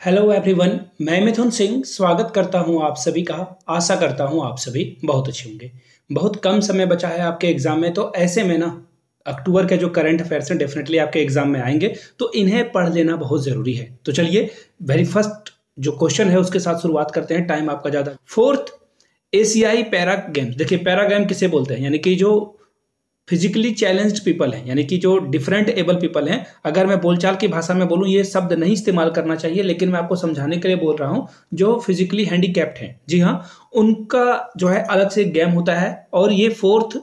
Hello everyone मैं मिथुन सिंह स्वागत करता हूँ आप सभी का। आशा करता हूँ आप सभी बहुत अच्छे होंगे। बहुत कम समय बचा है आपके एग्ज़ाम में तो ऐसे में ना, अक्टूबर के जो करंट अफेयर्स हैं डेफिनेटली आपके एग्ज़ाम में आएँगे तो इन्हें पढ़ लेना बहुत ज़रूरी है। तो चलिए वेरी फ़र्स्ट जो क्वेश्चन है, उसके साथ शुरुआत करते हैं। टाइम आपका ज़्यादा। फोर्थ एशियाई पैरा गेम्स देखिए पैरा गेम किसे बोलते हैं? यानी कि जो फिजिकली चैलेंज्ड पीपल हैं, यानी कि जो डिफरेंट एबल पीपल हैं, अगर मैं बोलचाल की भाषा में बोलूँ, ये शब्द नहीं इस्तेमाल करना चाहिए, लेकिन मैं आपको समझाने के लिए बोल रहा हूँ, जो फिजिकली हैंडीकैप्ड हैं। जी हाँ उनका जो है अलग से गेम होता है, और ये फोर्थ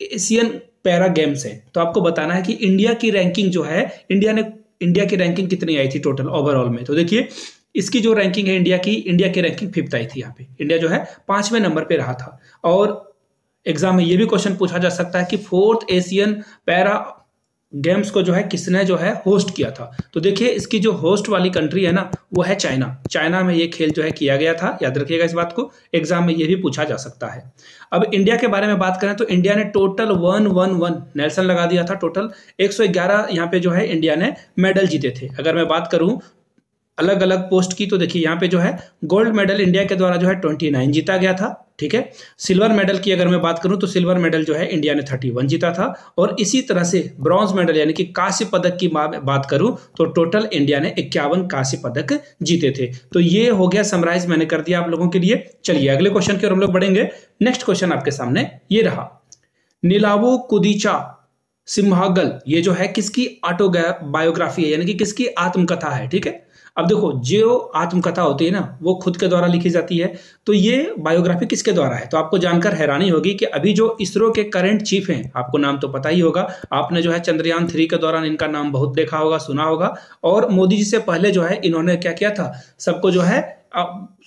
एशियन पैरा गेम्स है। तो आपको बताना है कि इंडिया की रैंकिंग जो है इंडिया ने इंडिया की रैंकिंग कितनी आई थी टोटल ओवरऑल में? तो देखिए, इसकी जो रैंकिंग है इंडिया की इंडिया की रैंकिंग फिफ्थ आई थी यहाँ पे। इंडिया जो है पाँचवें नंबर पे रहा था, और एग्ज़ाम में ये भी क्वेश्चन पूछा जा सकता है कि फोर्थ एशियन पैरा गेम्स को जो है किसने जो है होस्ट किया था? तो देखिए, इसकी जो होस्ट वाली कंट्री है ना, वो है चाइना। चाइना में ये खेल जो है किया गया था, याद रखिएगा इस बात को, एग्ज़ाम में ये भी पूछा जा सकता है। अब इंडिया के बारे में बात करें तो इंडिया ने total one one one, Nelson लगा दिया था टोटल 111 यहाँ पे जो है इंडिया ने मेडल जीते थे। अगर मैं बात करूँ अलग अलग पोस्ट की तो देखिए यहाँ पे जो है गोल्ड मेडल इंडिया के द्वारा जो है ट्वेंटी जीता गया था। ठीक है? सिल्वर मेडल की अगर मैं बात करूँ तो सिल्वर मेडल जो है इंडिया ने थर्टी वन जीता था। और इसी तरह से ब्रॉन्ज मेडल यानी कि कांस्य पदक की बात करूँ तो टोटल इंडिया ने इक्यावन कांस्य पदक जीते थे। तो ये हो गया समराइज मैंने कर दिया आप लोगों के लिए। चलिए अगले क्वेश्चन की ओर हम लोग बढ़ेंगे। नेक्स्ट क्वेश्चन आपके सामने ये रहा। नीलावो कुदीचा सिम्हागल ये जो है, किसकी ऑटो बायोग्राफी है, यानी कि किसकी आत्मकथा है, ठीक है? अब देखो, जो आत्मकथा होती है ना, वो खुद के द्वारा लिखी जाती है। तो ये बायोग्राफी किसके द्वारा है? तो आपको जानकर हैरानी होगी कि अभी जो इसरो के करंट चीफ हैं, आपको नाम तो पता ही होगा, आपने जो है चंद्रयान थ्री के दौरान इनका नाम बहुत देखा होगा, सुना होगा, और मोदी जी से पहले जो है इन्होंने क्या किया था? सबको जो है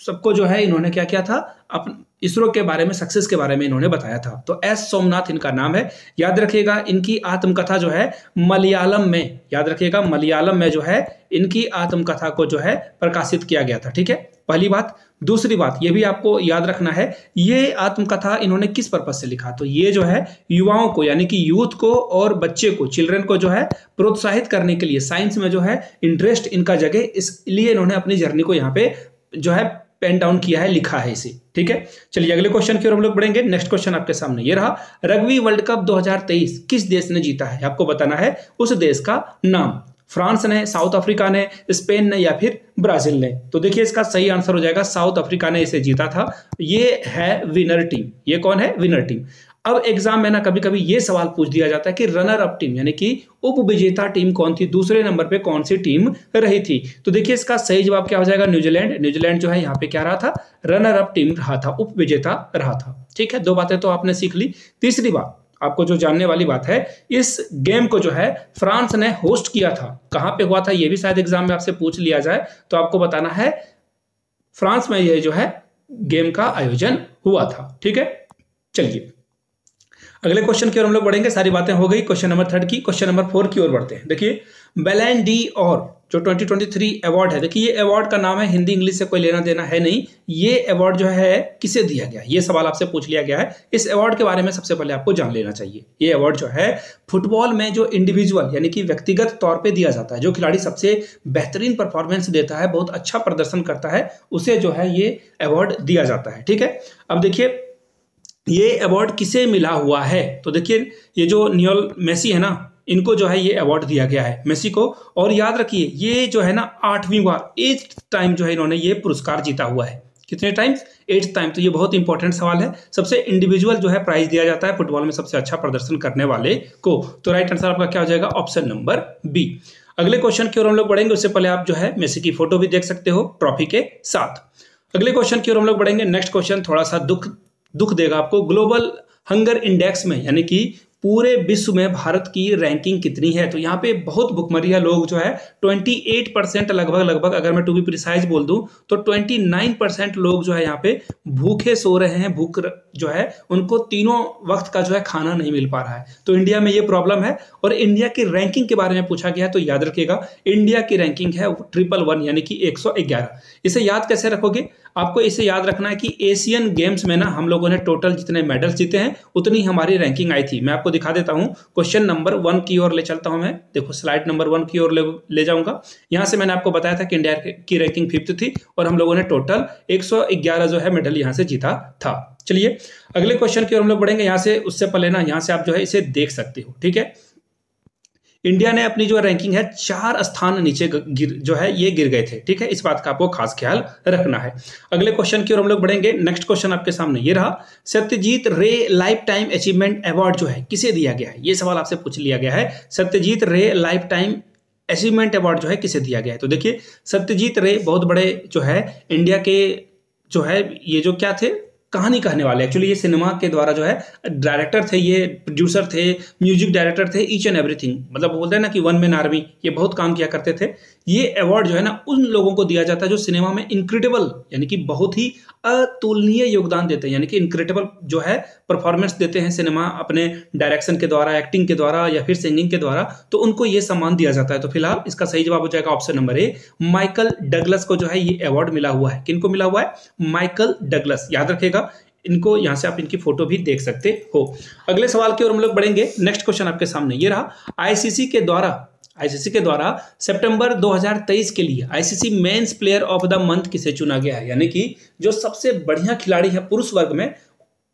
सबको जो है इन्होंने क्या किया था? अपन इसरो के बारे में सक्सेस के बारे में इन्होंने बताया था। तो एस सोमनाथ इनका नाम है। याद रखिएगा, इनकी आत्मकथा जो है, मलयालम में, याद रखिएगा, मलयालम में जो है, इनकी आत्मकथा को जो है, प्रकाशित किया गया था, ठीक है? पहली बात। दूसरी बात, ये भी आपको याद रखना है, ये आत्मकथा इन्होंने किस पर्पज से लिखा? तो ये जो है, युवाओं को, यानी कि यूथ को और बच्चे को चिल्ड्रन को जो है, प्रोत्साहित करने के लिए साइंस में जो है इंटरेस्ट इनका जगह, इसलिए इन्होंने अपनी जर्नी को यहाँ पे जो है पेन डाउन किया है, लिखा है इसे। ठीक है? चलिए, अगले क्वेश्चन की ओर हम लोग बढ़ेंगे। नेक्स्ट क्वेश्चन आपके सामने। ये रहा, रग्बी वर्ल्ड कप 2023 किस देश ने जीता है? आपको बताना है, उस देश का नाम। फ्रांस ने, साउथ अफ्रीका ने, स्पेन ने या फिर ब्राज़ील ने? तो देखिए, इसका सही आंसर हो जाएगा, साउथ अफ्रीका ने इसे जीता था। ये है विनर टीम ये कौन है? विनर टीम अब एग्ज़ाम में ना कभी कभी ये सवाल पूछ दिया जाता है कि रनर अप टीम यानी कि उप विजेता टीम कौन थी? दूसरे नंबर पे कौन सी टीम रही थी? तो देखिए इसका सही जवाब क्या हो जाएगा? न्यूजीलैंड न्यूजीलैंड जो है, यहाँ पे क्या रहा था? रनर अप टीम रहा था उप विजेता रहा था। ठीक है? दो बातें तो आपने सीख ली। तीसरी बात, आपको जो जानने वाली बात है, इस गेम को जो है, फ्रांस ने होस्ट किया था। कहाँ पे हुआ था? ये भी शायद एग्ज़ाम में आपसे पूछ लिया जाए तो आपको बताना है, फ्रांस में यह जो है गेम का आयोजन हुआ था। ठीक है? चलिए। अगले क्वेश्चन की ओर हम लोग बढ़ेंगे, सारी बातें हो गई। क्वेश्चन नंबर थर्ड की क्वेश्चन नंबर फोर की ओर बढ़ते हैं। देखिए बेलैन डी और जो 2023 अवार्ड है, देखिए, ये अवार्ड का नाम है, हिंदी, इंग्लिश से कोई लेना देना है नहीं। ये अवार्ड जो है, किसे दिया गया? ये सवाल आपसे पूछ लिया गया है। इस अवार्ड के बारे में सबसे पहले आपको जान लेना चाहिए। ये अवार्ड जो है फुटबॉल में जो इंडिविजुअल यानी कि व्यक्तिगत तौर पर दिया जाता है, जो खिलाड़ी सबसे बेहतरीन परफॉर्मेंस देता है, बहुत अच्छा प्रदर्शन करता है, उसे जो है ये अवार्ड दिया जाता है। ठीक है? अब देखिए ये अवार्ड किसे मिला हुआ है? तो देखिए, ये जो नियोल मेसी है ना, इनको जो है ये अवार्ड दिया गया है मेसी को। और याद रखिए, ये जो है ना, आठवीं बार एट टाइम जो है इन्होंने ये पुरस्कार जीता हुआ है। कितने टाइम्स एट टाइम तो ये बहुत इंपॉर्टेंट सवाल है। सबसे इंडिविजुअल जो है प्राइज दिया जाता है फुटबॉल में सबसे अच्छा प्रदर्शन करने वाले को। तो राइट आंसर आपका क्या हो जाएगा? ऑप्शन नंबर बी अगले क्वेश्चन की ओर हम लोग बढ़ेंगे। उससे पहले आप जो है मेसी की फ़ोटो भी देख सकते हो ट्रॉफी के साथ। अगले क्वेश्चन की ओर हम लोग बढ़ेंगे। नेक्स्ट क्वेश्चन थोड़ा सा दुख दुख देगा आपको। ग्लोबल हंगर इंडेक्स में, यानी कि पूरे विश्व में भारत की रैंकिंग कितनी है? तो यहाँ पे बहुत भुखमरिया लोग जो है 28 परसेंट लगभग लगभग अगर मैं टू बी प्रिसाइज बोल दूँ तो 29 परसेंट लोग जो है यहाँ पे भूखे सो रहे हैं, भूख जो है, उनको तीनों वक्त का जो है खाना नहीं मिल पा रहा है। तो इंडिया में ये प्रॉब्लम है और इंडिया की रैंकिंग के बारे में पूछा गया है तो याद रखिएगा इंडिया की रैंकिंग है ट्रिपल वन यानी कि एक सौ ग्यारह। इसे याद कैसे रखोगे? आपको इसे याद रखना है कि एशियन गेम्स में ना हम लोगों ने टोटल जितने मेडल्स जीते हैं उतनी हमारी रैंकिंग आई थी। मैं आपको दिखा देता हूँ। क्वेश्चन नंबर वन की ओर ले चलता हूँ मैं। देखो स्लाइड नंबर वन की ओर ले, ले जाऊँगा। यहाँ से मैंने आपको बताया था कि इंडिया की रैंकिंग फिफ्थ थी और हम लोगों ने टोटल एक सौ ग्यारह जो है मेडल यहाँ से जीता था। चलिए अगले क्वेश्चन की ओर हम लोग बढ़ेंगे। यहाँ से उससे पहले ना यहाँ से आप जो है इसे देख सकते हो ठीक है? इंडिया ने अपनी जो रैंकिंग है, चार स्थान नीचे गिर, जो है, ये गिर गए थे, ठीक है? इस बात का आपको खास ख्याल रखना है। अगले क्वेश्चन की ओर हम लोग बढ़ेंगे। नेक्स्ट क्वेश्चन आपके सामने ये रहा, सत्यजीत रे लाइफ टाइम अचीवमेंट अवार्ड जो है, किसे दिया गया है? ये सवाल आपसे पूछ लिया गया है, सत्यजीत रे लाइफ टाइम अचीवमेंट अवार्ड जो है, किसे दिया गया है? तो देखिए, सत्यजीत रे बहुत बड़े जो है, इंडिया के जो है, ये जो क्या थे? कहानी कहने वाले। एक्चुअली ये सिनेमा के द्वारा जो है डायरेक्टर थे ये प्रोड्यूसर थे म्यूज़िक डायरेक्टर थे ईच एंड एवरीथिंग मतलब बोलते हैं ना कि वन मैन आर्मी ये बहुत काम किया करते थे। ये अवार्ड जो है ना, उन लोगों को दिया जाता है जो सिनेमा में इनक्रेडिबल यानी कि बहुत ही अतुलनीय योगदान देते हैं, यानी कि इनक्रेडिबल जो है परफॉर्मेंस देते हैं सिनेमा अपने डायरेक्शन के द्वारा एक्टिंग के द्वारा या फिर सिंगिंग के द्वारा तो उनको ये सम्मान दिया जाता है। तो फ़िलहाल इसका सही जवाब हो जाएगा option number A Michael Douglas को जो है ये अवार्ड मिला हुआ है। किनको मिला हुआ है? माइकल डगलस याद रखेगा इनको यहाँ से आप इनकी फ़ोटो भी देख सकते हो। अगले सवाल की ओर हम लोग बढ़ेंगे। नेक्स्ट क्वेश्चन आपके सामने। ये रहा आईसीसी के द्वारा आईसीसी के द्वारा सितंबर 2023 के लिए ICC men's player of the month किसे चुना गया है? यानी कि जो सबसे बढ़िया खिलाड़ी है पुरुष वर्ग में,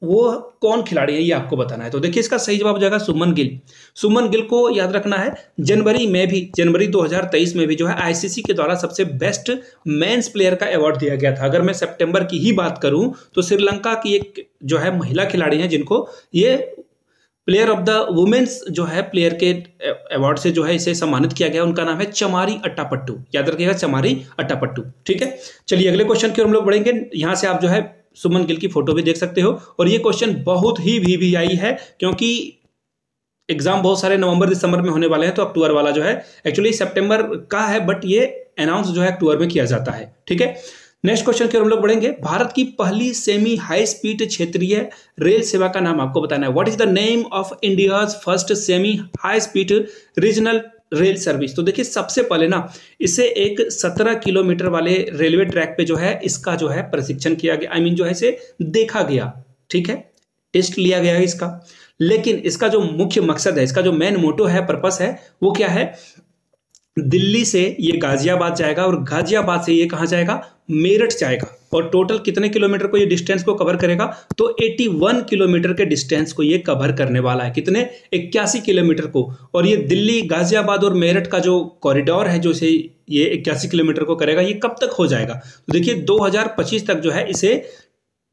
वो कौन खिलाड़ी है, ये आपको बताना है। तो देखिए, इसका सही जवाब हो जाएगा सुमन गिल। सुमन गिल को याद रखना है, जनवरी में भी, जनवरी 2023 में भी जो है आईसीसी के द्वारा सबसे बेस्ट मेंस प्लेयर का अवार्ड दिया गया था। अगर मैं सितंबर की ही बात करूँ तो श्रीलंका की एक जो है महिला खिलाड़ी है जिनको ये प्लेयर ऑफ़ द वुमेन्स जो है प्लेयर के अवार्ड से जो है इसे सम्मानित किया गया। उनका नाम है चमारी अट्टापट्टू। याद रखिएगा चमारी अट्टापट्टू। ठीक है? चलिए अगले क्वेश्चन की हम लोग बढ़ेंगे। यहाँ से आप जो है सुमन गिल की फ़ोटो भी देख सकते हो। और ये क्वेश्चन बहुत ही भी, भी आई है क्योंकि एग्ज़ाम बहुत सारे नवंबर दिसंबर में होने वाले हैं तो अक्टूबर वाला जो है एक्चुअली सितंबर का है बट ये अनाउंस जो है अक्टूबर में किया जाता है। ठीक है? नेक्स्ट क्वेश्चन की हम लोग बढ़ेंगे। भारत की पहली सेमी हाई स्पीड क्षेत्रीय रेल सेवा का नाम आपको बताना है। What is the name of India first semi high speed regional rail service तो देखिए, सबसे पहले ना, इसे एक 17 किलोमीटर वाले रेलवे ट्रैक पे जो है, इसका जो है प्रशिक्षण किया गया आई I मीन mean जो है इसे देखा गया। ठीक है? टेस्ट लिया गया इसका। लेकिन इसका जो मुख्य मकसद है, इसका जो मेन मोटो है पर्पस है, वो क्या है? दिल्ली से ये गाजियाबाद जाएगा और गाजियाबाद से ये कहाँ जाएगा? मेरठ जाएगा। और टोटल कितने किलोमीटर को ये डिस्टेंस को कवर करेगा? तो 81 किलोमीटर के डिस्टेंस को ये कवर करने वाला है। कितने? इक्यासी किलोमीटर को। और ये दिल्ली, गाजियाबाद और मेरठ का जो कॉरिडोर है, जो इसे ये इक्यासी किलोमीटर को करेगा, ये कब तक हो जाएगा? तो देखिए 2025 तक जो है, इसे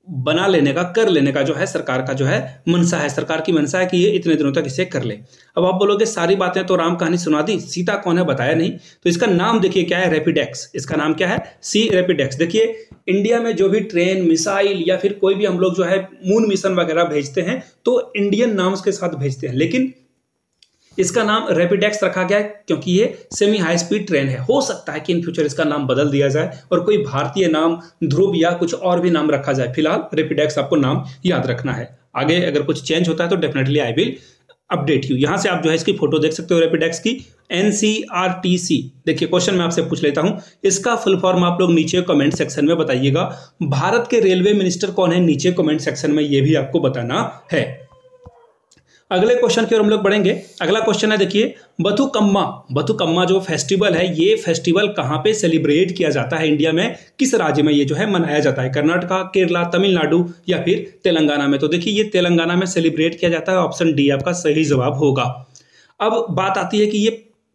बना लेने का, कर लेने का जो है सरकार का जो है मनसा है। सरकार की मनसा है कि ये इतने दिनों तक इसे कर ले। अब आप बोलोगे, सारी बातें तो राम कहानी सुना दी, सीता कौन है बताया नहीं। तो इसका नाम देखिए क्या है रेपिडेक्स इसका नाम क्या है? सी रेपिडेक्स देखिए इंडिया में जो भी ट्रेन मिसाइल या फिर कोई भी हम लोग जो है मून मिशन वगैरह भेजते हैं तो इंडियन नाम के साथ भेजते हैं। लेकिन इसका नाम रेपिडेक्स रखा गया है, क्योंकि ये सेमी हाई स्पीड ट्रेन है। हो सकता है कि इन फ्यूचर इसका नाम बदल दिया जाए और कोई भारतीय नाम, ध्रुव या कुछ और भी नाम रखा जाए। फ़िलहाल रेपिडेक्स आपको नाम याद रखना है। आगे अगर कुछ चेंज होता है तो definitely I will update you यहाँ से आप जो है इसकी फ़ोटो देख सकते हो रेपिडेक्स की। एनसीआरटीसी देखिए क्वेश्चन मैं आपसे पूछ लेता हूँ। इसका फुल फॉर्म आप लोग नीचे कमेंट सेक्शन में बताइएगा। भारत के रेलवे मिनिस्टर कौन है? नीचे कमेंट सेक्शन में ये भी आपको बताना है। अगले क्वेश्चन की ओर हम लोग बढ़ेंगे। अगला क्वेश्चन है, देखिए, बथुकम्मा। बथुकम्मा जो फेस्टिवल है, ये फेस्टिवल कहाँ पे सेलिब्रेट किया जाता है इंडिया में? किस राज्य में ये जो है मनाया जाता है? कर्नाटका, केरला, तमिलनाडु या फिर तेलंगाना में? तो देखिए, ये तेलंगाना में सेलिब्रेट किया जाता है। ऑप्शन डी आपका सही जवाब होगा। अब बात आती है कि ये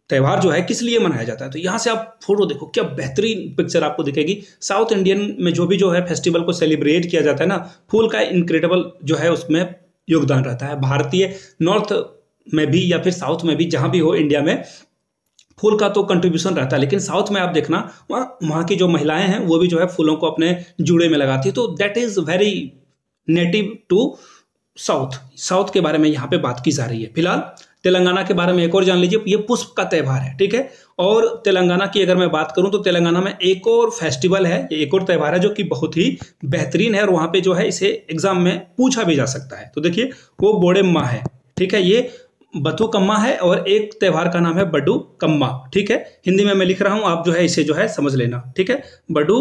त्यौहार जो है, किस लिए मनाया जाता है? तो यहाँ से आप फ़ोटो देखो, क्या बेहतरीन पिक्चर आपको दिखेगी। साउथ इंडियन में जो भी जो है फेस्टिवल को सेलिब्रेट किया जाता है ना, फूल का इनक्रेडिबल जो है उसमें योगदान रहता है। भारतीय नॉर्थ में भी या फिर साउथ में भी, जहाँ भी हो इंडिया में, फूल का तो कंट्रीब्यूशन रहता है, लेकिन साउथ में आप देखना, वहाँ वहाँ की जो महिलाएँ हैं, वो भी जो है फूलों को अपने जुड़े में लगाती है। तो that is very native to south. South के बारे में यहाँ पे बात की जा रही है। फ़िलहाल तेलंगाना के बारे में एक और जान लीजिए, ये पुष्प का त्यौहार है, ठीक है? और तेलंगाना की अगर मैं बात करूँ तो तेलंगाना में एक और फेस्टिवल है, ये एक और त्यौहार है जो कि बहुत ही बेहतरीन है और वहाँ पे जो है, इसे एग्ज़ाम में पूछा भी जा सकता है। तो देखिए, वो बोड़े माँ है, ठीक है? ये बथु कम्मा है और एक त्यौहार का नाम है बडू कम्मा ठीक है? हिंदी में मैं लिख रहा हूँ, आप जो है, इसे जो है समझ लेना, ठीक है? बडू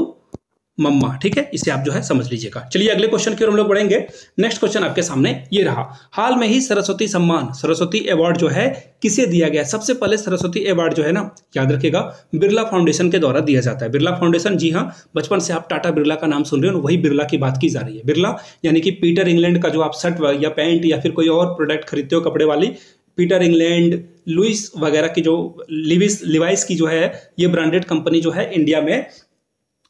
मम्मा, ठीक है? इसे आप जो है समझ लीजिएगा। चलिए, अगले क्वेश्चन की ओर हम लोग बढ़ेंगे। नेक्स्ट क्वेश्चन आपके सामने ये रहा। हाल में ही सरस्वती सम्मान, सरस्वती अवार्ड जो है, किसे दिया गया? सबसे पहले सरस्वती अवार्ड जो है ना, याद रखिएगा, बिरला फाउंडेशन के द्वारा दिया जाता है। बिरला फाउंडेशन जी हाँ बचपन से आप टाटा बिरला का नाम सुन रहे हो वही बिरला की बात की जा रही है। बिरला, यानी कि पीटर इंग्लैंड का जो आप शर्ट या पैंट या फिर कोई और प्रोडक्ट खरीदते हो कपड़े वाली, पीटर इंग्लैंड, लुइस वगैरह की जो, लिविस, लिवाइस की जो है, ये ब्रांडेड कंपनी जो है इंडिया में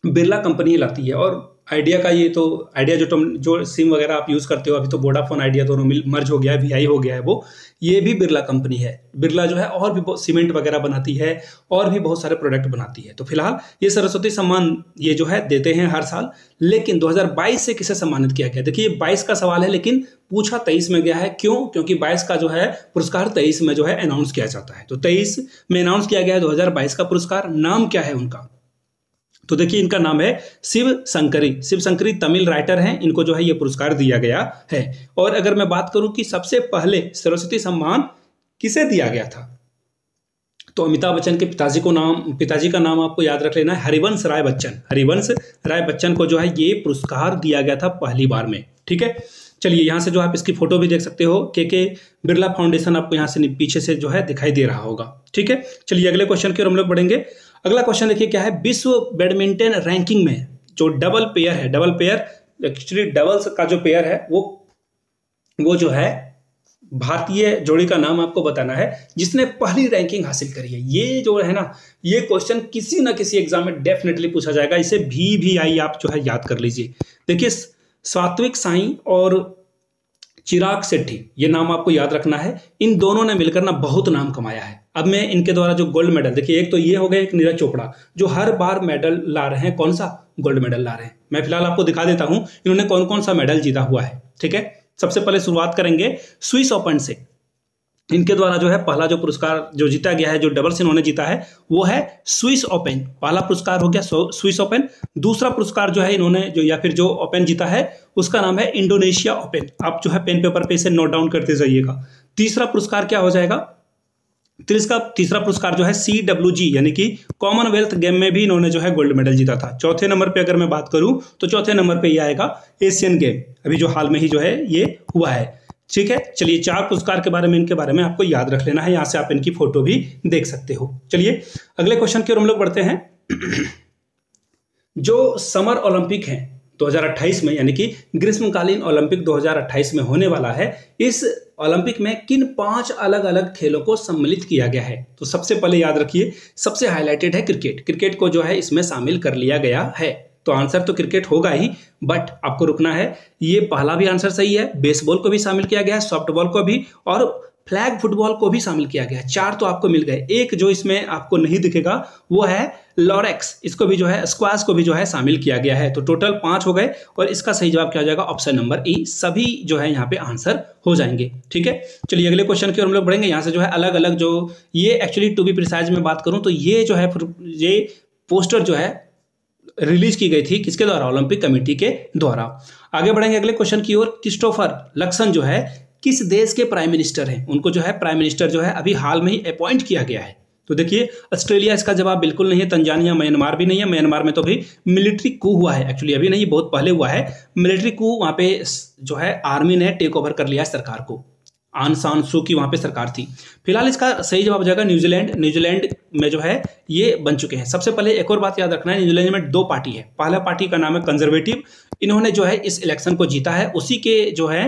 बिरला कंपनी ही लाती है। और आइडिया का ये तो आइडिया जो तुम, जो सिम वगैरह आप यूज़ करते हो, अभी तो वोडाफोन आइडिया दोनों मिल मर्ज हो गया है वी हो गया है वो, ये भी बिरला कंपनी है। बिरला जो है और भी सीमेंट वगैरह बनाती है, और भी बहुत सारे प्रोडक्ट बनाती है। तो फ़िलहाल ये सरस्वती सम्मान ये जो है देते हैं हर साल, लेकिन 2022 से किसे सम्मानित किया गया? देखिए ये बाईस का सवाल है, लेकिन पूछा तेईस में गया है। क्यों? क्योंकि बाईस का जो है पुरस्कार तेईस में जो है अनाउंस किया जाता है। तो तेईस में अनाउंस किया गया है दो हज़ार बाईस का पुरस्कार। नाम क्या है उनका? तो देखिए इनका नाम है शिव शंकरी। शिव शंकरी तमिल राइटर हैं। इनको जो है ये पुरस्कार दिया गया है। और अगर मैं बात करूँ कि सबसे पहले सरस्वती सम्मान किसे दिया गया था? तो अमिताभ बच्चन के पिताजी को नाम, पिताजी का नाम आपको याद रख लेना है, हरिवंश राय बच्चन। हरिवंश राय बच्चन को जो है ये पुरस्कार दिया गया था पहली बार में। ठीक है? चलिए, यहाँ से जो आप इसकी फ़ोटो भी देख सकते हो। के के बिरला फाउंडेशन आपको यहाँ से पीछे से जो है दिखाई दे रहा होगा। ठीक है? चलिए, अगले क्वेश्चन की ओर हम लोग बढ़ेंगे। अगला क्वेश्चन देखिए क्या है? विश्व बैडमिंटन रैंकिंग में जो डबल पेयर है डबल पेयर एक्चुअली डबल्स का जो पेयर है, वो वो जो है, भारतीय जोड़ी का नाम आपको बताना है, जिसने पहली रैंकिंग हासिल करी है। ये जो है ना, ये क्वेश्चन किसी ना किसी एग्ज़ाम में डेफिनेटली पूछा जाएगा। इसे भी भी आई आप जो है याद कर लीजिए। देखिए, सात्विक साई और चिराग सेट्टी ये नाम आपको याद रखना है। इन दोनों ने मिलकर ना बहुत नाम कमाया है। अब मैं इनके द्वारा जो गोल्ड मेडल, देखिए, एक तो ये हो गया, एक नीरज चोपड़ा, जो हर बार मेडल ला रहे हैं। कौन सा? गोल्ड मेडल ला रहे हैं। मैं फ़िलहाल आपको दिखा देता हूँ, इन्होंने कौन कौन सा मेडल जीता हुआ है, ठीक है? सबसे पहले शुरुआत करेंगे स्विस ओपन से। इनके द्वारा जो है, पहला जो पुरस्कार जो जीता गया है, जो डबल्स इन्होंने जीता है, वो है स्विस ओपन। पहला पुरस्कार हो गया स्विस ओपन। दूसरा पुरस्कार जो है इन्होंने जो, या फिर जो ओपन जीता है, उसका नाम है इंडोनेशिया ओपन। आप जो है, पेन पेपर पे से नोट डाउन करते जाइएगा। तीसरा पुरस्कार क्या हो जाएगा? तो इसका तीसरा पुरस्कार जो है सी डब्ल्यू जी यानी कि कॉमनवेल्थ गेम में भी इन्होंने जो है गोल्ड मेडल जीता था। चौथे नंबर पे अगर मैं बात करूँ तो चौथे नंबर पे ये आएगा एशियन गेम अभी जो हाल में ही जो है, ये हुआ है। ठीक है? चलिए, चार पुरस्कार के बारे में, इनके बारे में आपको याद रख लेना है। यहाँ से आप इनकी फ़ोटो भी देख सकते हो। चलिए, अगले क्वेश्चन की ओर हम लोग बढ़ते हैं। जो समर ओलंपिक हैं 2028 में, यानी कि ग्रीष्मकालीन ओलंपिक 2028 में होने वाला है, इस ओलंपिक में किन पाँच अलग अलग खेलों को सम्मिलित किया गया है? तो सबसे पहले याद रखिए, सबसे हाईलाइटेड है क्रिकेट। क्रिकेट को जो है इसमें शामिल कर लिया गया है। तो आंसर तो क्रिकेट होगा ही बट आपको रुकना है। ये पहला भी आंसर सही है बेसबॉल को भी शामिल किया गया है सॉफ्टबॉल को भी, और फ्लैग फुटबॉल को भी शामिल किया गया। है चार तो आपको मिल गए, एक जो इसमें आपको नहीं दिखेगा, वो है लॉरेक्स इसको भी जो है स्क्वाश को भी जो है शामिल किया गया है। तो टोटल पाँच हो गए, और इसका सही जवाब क्या हो जाएगा ऑप्शन नंबर ई सभी जो है यहाँ पे आंसर हो जाएँगे, ठीक है? चलिए अगले क्वेश्चन की ओर हम लोग बढ़ेंगे। यहाँ से जो है अलग अलग जो, ये एक्चुअली टू बी प्रिसाइज में बात करूँ तो ये जो है, ये पोस्टर जो है रिलीज़ की गई थी किसके द्वारा? ओलंपिक कमेटी के द्वारा। आगे बढ़ेंगे अगले क्वेश्चन की ओर। क्रिस्टोफर लक्सन जो है, किस देश के प्राइम मिनिस्टर हैं? उनको जो है प्राइम मिनिस्टर जो है, अभी हाल में ही अपॉइंट किया गया है। तो देखिए ऑस्ट्रेलिया इसका जवाब बिल्कुल नहीं है तंजानिया म्यांमार भी नहीं है। म्यांमार में तो अभी मिलिट्री कू हुआ है। एक्चुअली अभी नहीं, बहुत पहले हुआ है। मिलिट्री कू वहाँ पे जो है आर्मी ने टेक ओवर कर लिया है सरकार को। आन सान सू की वहाँ पे सरकार थी। फ़िलहाल इसका सही जवाब हो जाएगा न्यूजीलैंड। न्यूजीलैंड में जो है, ये बन चुके हैं। सबसे पहले एक और बात याद रखना है, न्यूजीलैंड में दो पार्टी है। पहला पार्टी का नाम है कंजर्वेटिव। इन्होंने जो है, इस इलेक्शन को जीता है। उसी के जो है,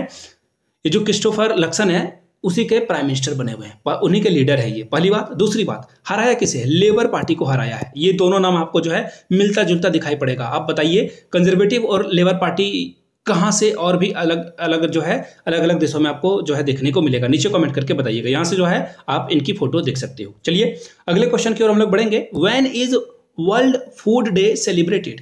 ये जो क्रिस्टोफर लक्सन है, उसी के प्राइम मिनिस्टर बने हुए हैं। उन्हीं के लीडर है ये। पहली बात। दूसरी बात, हराया किसे लेबर पार्टी को हराया है। ये दोनों नाम आपको जो है, मिलता जुलता दिखाई पड़ेगा। आप बताइए, कंजर्वेटिव और लेबर पार्टी कहाँ से और भी अलग अलग जो है अलग अलग देशों में आपको जो है देखने को मिलेगा। नीचे कमेंट करके बताइएगा। यहाँ से जो है, आप इनकी फ़ोटो देख सकते हो। चलिए, अगले क्वेश्चन की ओर हम लोग बढ़ेंगे। When is world food day celebrated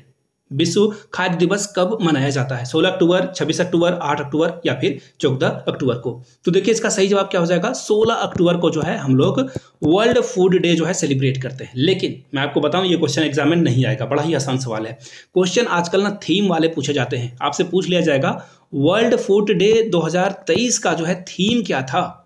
विश्व खाद्य दिवस कब मनाया जाता है? 16 अक्टूबर 26 अक्टूबर 8 अक्टूबर या फिर 14 अक्टूबर को? तो देखिए इसका सही जवाब क्या हो जाएगा? 16 अक्टूबर को जो है हम लोग वर्ल्ड फ़ूड डे जो है सेलिब्रेट करते हैं। लेकिन मैं आपको बताऊँ, ये क्वेश्चन एग्ज़ाम में नहीं आएगा। बड़ा ही आसान सवाल है। क्वेश्चन आजकल ना थीम वाले पूछे जाते हैं। आपसे पूछ लिया जाएगा, वर्ल्ड फ़ूड डे दो हज़ार तेईस का जो है थीम क्या था?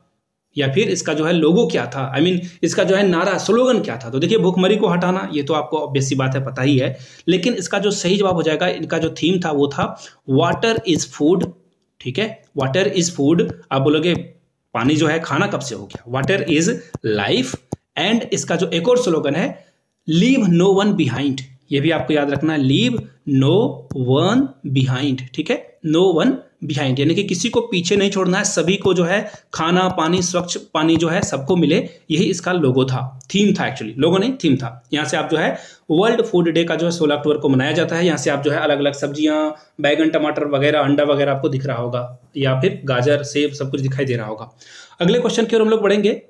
या फिर इसका जो है लोगो क्या था? आई I मीन mean, इसका जो है नारा स्लोगन क्या था? तो देखिए भूखमरी को हटाना ये तो आपको ऑब्वियस बात है पता ही है। लेकिन इसका जो सही जवाब हो जाएगा इनका जो थीम था वो था वाटर इज़ फ़ूड ठीक है? वाटर इज़ फ़ूड आप बोलोगे पानी जो है खाना कब से हो गया? वाटर इज़ लाइफ एंड इसका जो एक और स्लोगन है लीव नो वन बिहाइंड ये भी आपको याद रखना है लीव नो वन बिहाइंड ठीक है? नो वन बिहाइंड यानी कि किसी को पीछे नहीं छोड़ना है, सभी को जो है खाना, पानी, स्वच्छ पानी जो है सबको मिले। यही इसका लोगो था। थीम था एक्चुअली लोगो नहीं थीम था। यहाँ से आप जो है वर्ल्ड फ़ूड डे का जो है सोलह अक्टूबर को मनाया जाता है। यहाँ से आप जो है अलग अलग सब्ज़ियाँ, बैगन, टमाटर वगैरह, अंडा वगैरह आपको दिख रहा होगा। या फिर गाजर, सेब सब कुछ दिखाई दे रहा होगा। अगले क्वेश्चन की ओर हम लोग बढ़ेंगे।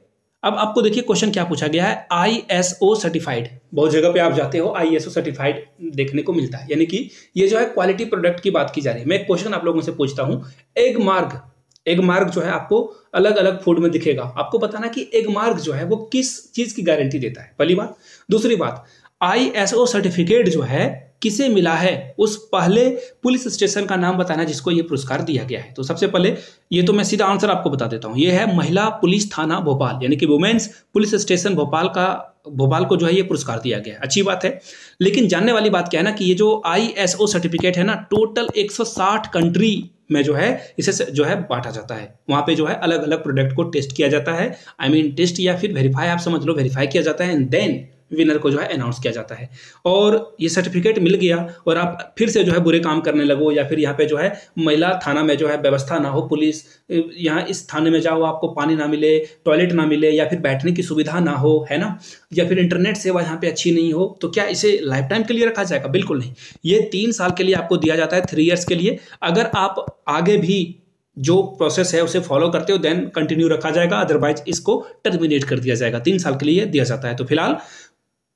अब आपको देखिए क्वेश्चन क्या पूछा गया है? आई एस ओ सर्टिफाइड बहुत जगह पे आप जाते हो आई एस ओ सर्टिफाइड देखने को मिलता है। यानी कि ये जो है क्वालिटी प्रोडक्ट की बात की जा रही है। मैं एक क्वेश्चन आप लोगों से पूछता हूँ। एग मार्ग एग मार्ग जो है आपको अलग अलग फ़ूड में दिखेगा। आपको बताना कि एग मार्ग जो है वो किस चीज़ की गारंटी देता है? पहली बात। दूसरी बात आई एस ओ सर्टिफिकेट जो है किसे मिला है उस पहले पुलिस स्टेशन का नाम बताना जिसको ये पुरस्कार दिया गया है। तो सबसे पहले ये तो मैं सीधा आंसर आपको बता देता हूँ। ये है महिला पुलिस थाना भोपाल यानी कि वुमेन्स पुलिस स्टेशन भोपाल का भोपाल को जो है ये पुरस्कार दिया गया अच्छी बात है। लेकिन जानने वाली बात क्या है ना कि ये जो आई सर्टिफिकेट है ना टोटल 160 कंट्री में जो है इसे जो है बांटा जाता है। वहाँ पे जो है अलग अलग प्रोडक्ट को टेस्ट किया जाता है। I I mean mean, test या फिर वेरीफाई आप समझ लो वेरीफाई किया जाता है। एंड देन विनर को जो है अनाउंस किया जाता है। और ये सर्टिफिकेट मिल गया और आप फिर से जो है बुरे काम करने लगो या फिर यहाँ पे जो है महिला थाना में जो है व्यवस्था ना हो, पुलिस यहाँ इस थाने में जाओ, आपको पानी ना मिले टॉयलेट ना मिले या फिर बैठने की सुविधा ना हो, है ना? या फिर इंटरनेट सेवा यहाँ पे अच्छी नहीं हो तो क्या इसे लाइफ टाइम के लिए रखा जाएगा? बिल्कुल नहीं। ये तीन साल के लिए आपको दिया जाता है थ्री ईयर्स के लिए। अगर आप आगे भी जो प्रोसेस है उसे फॉलो करते हो देन कंटिन्यू रखा जाएगा अदरवाइज़ इसको टर्मिनेट कर दिया जाएगा। तीन साल के लिए दिया जाता है। तो फ़िलहाल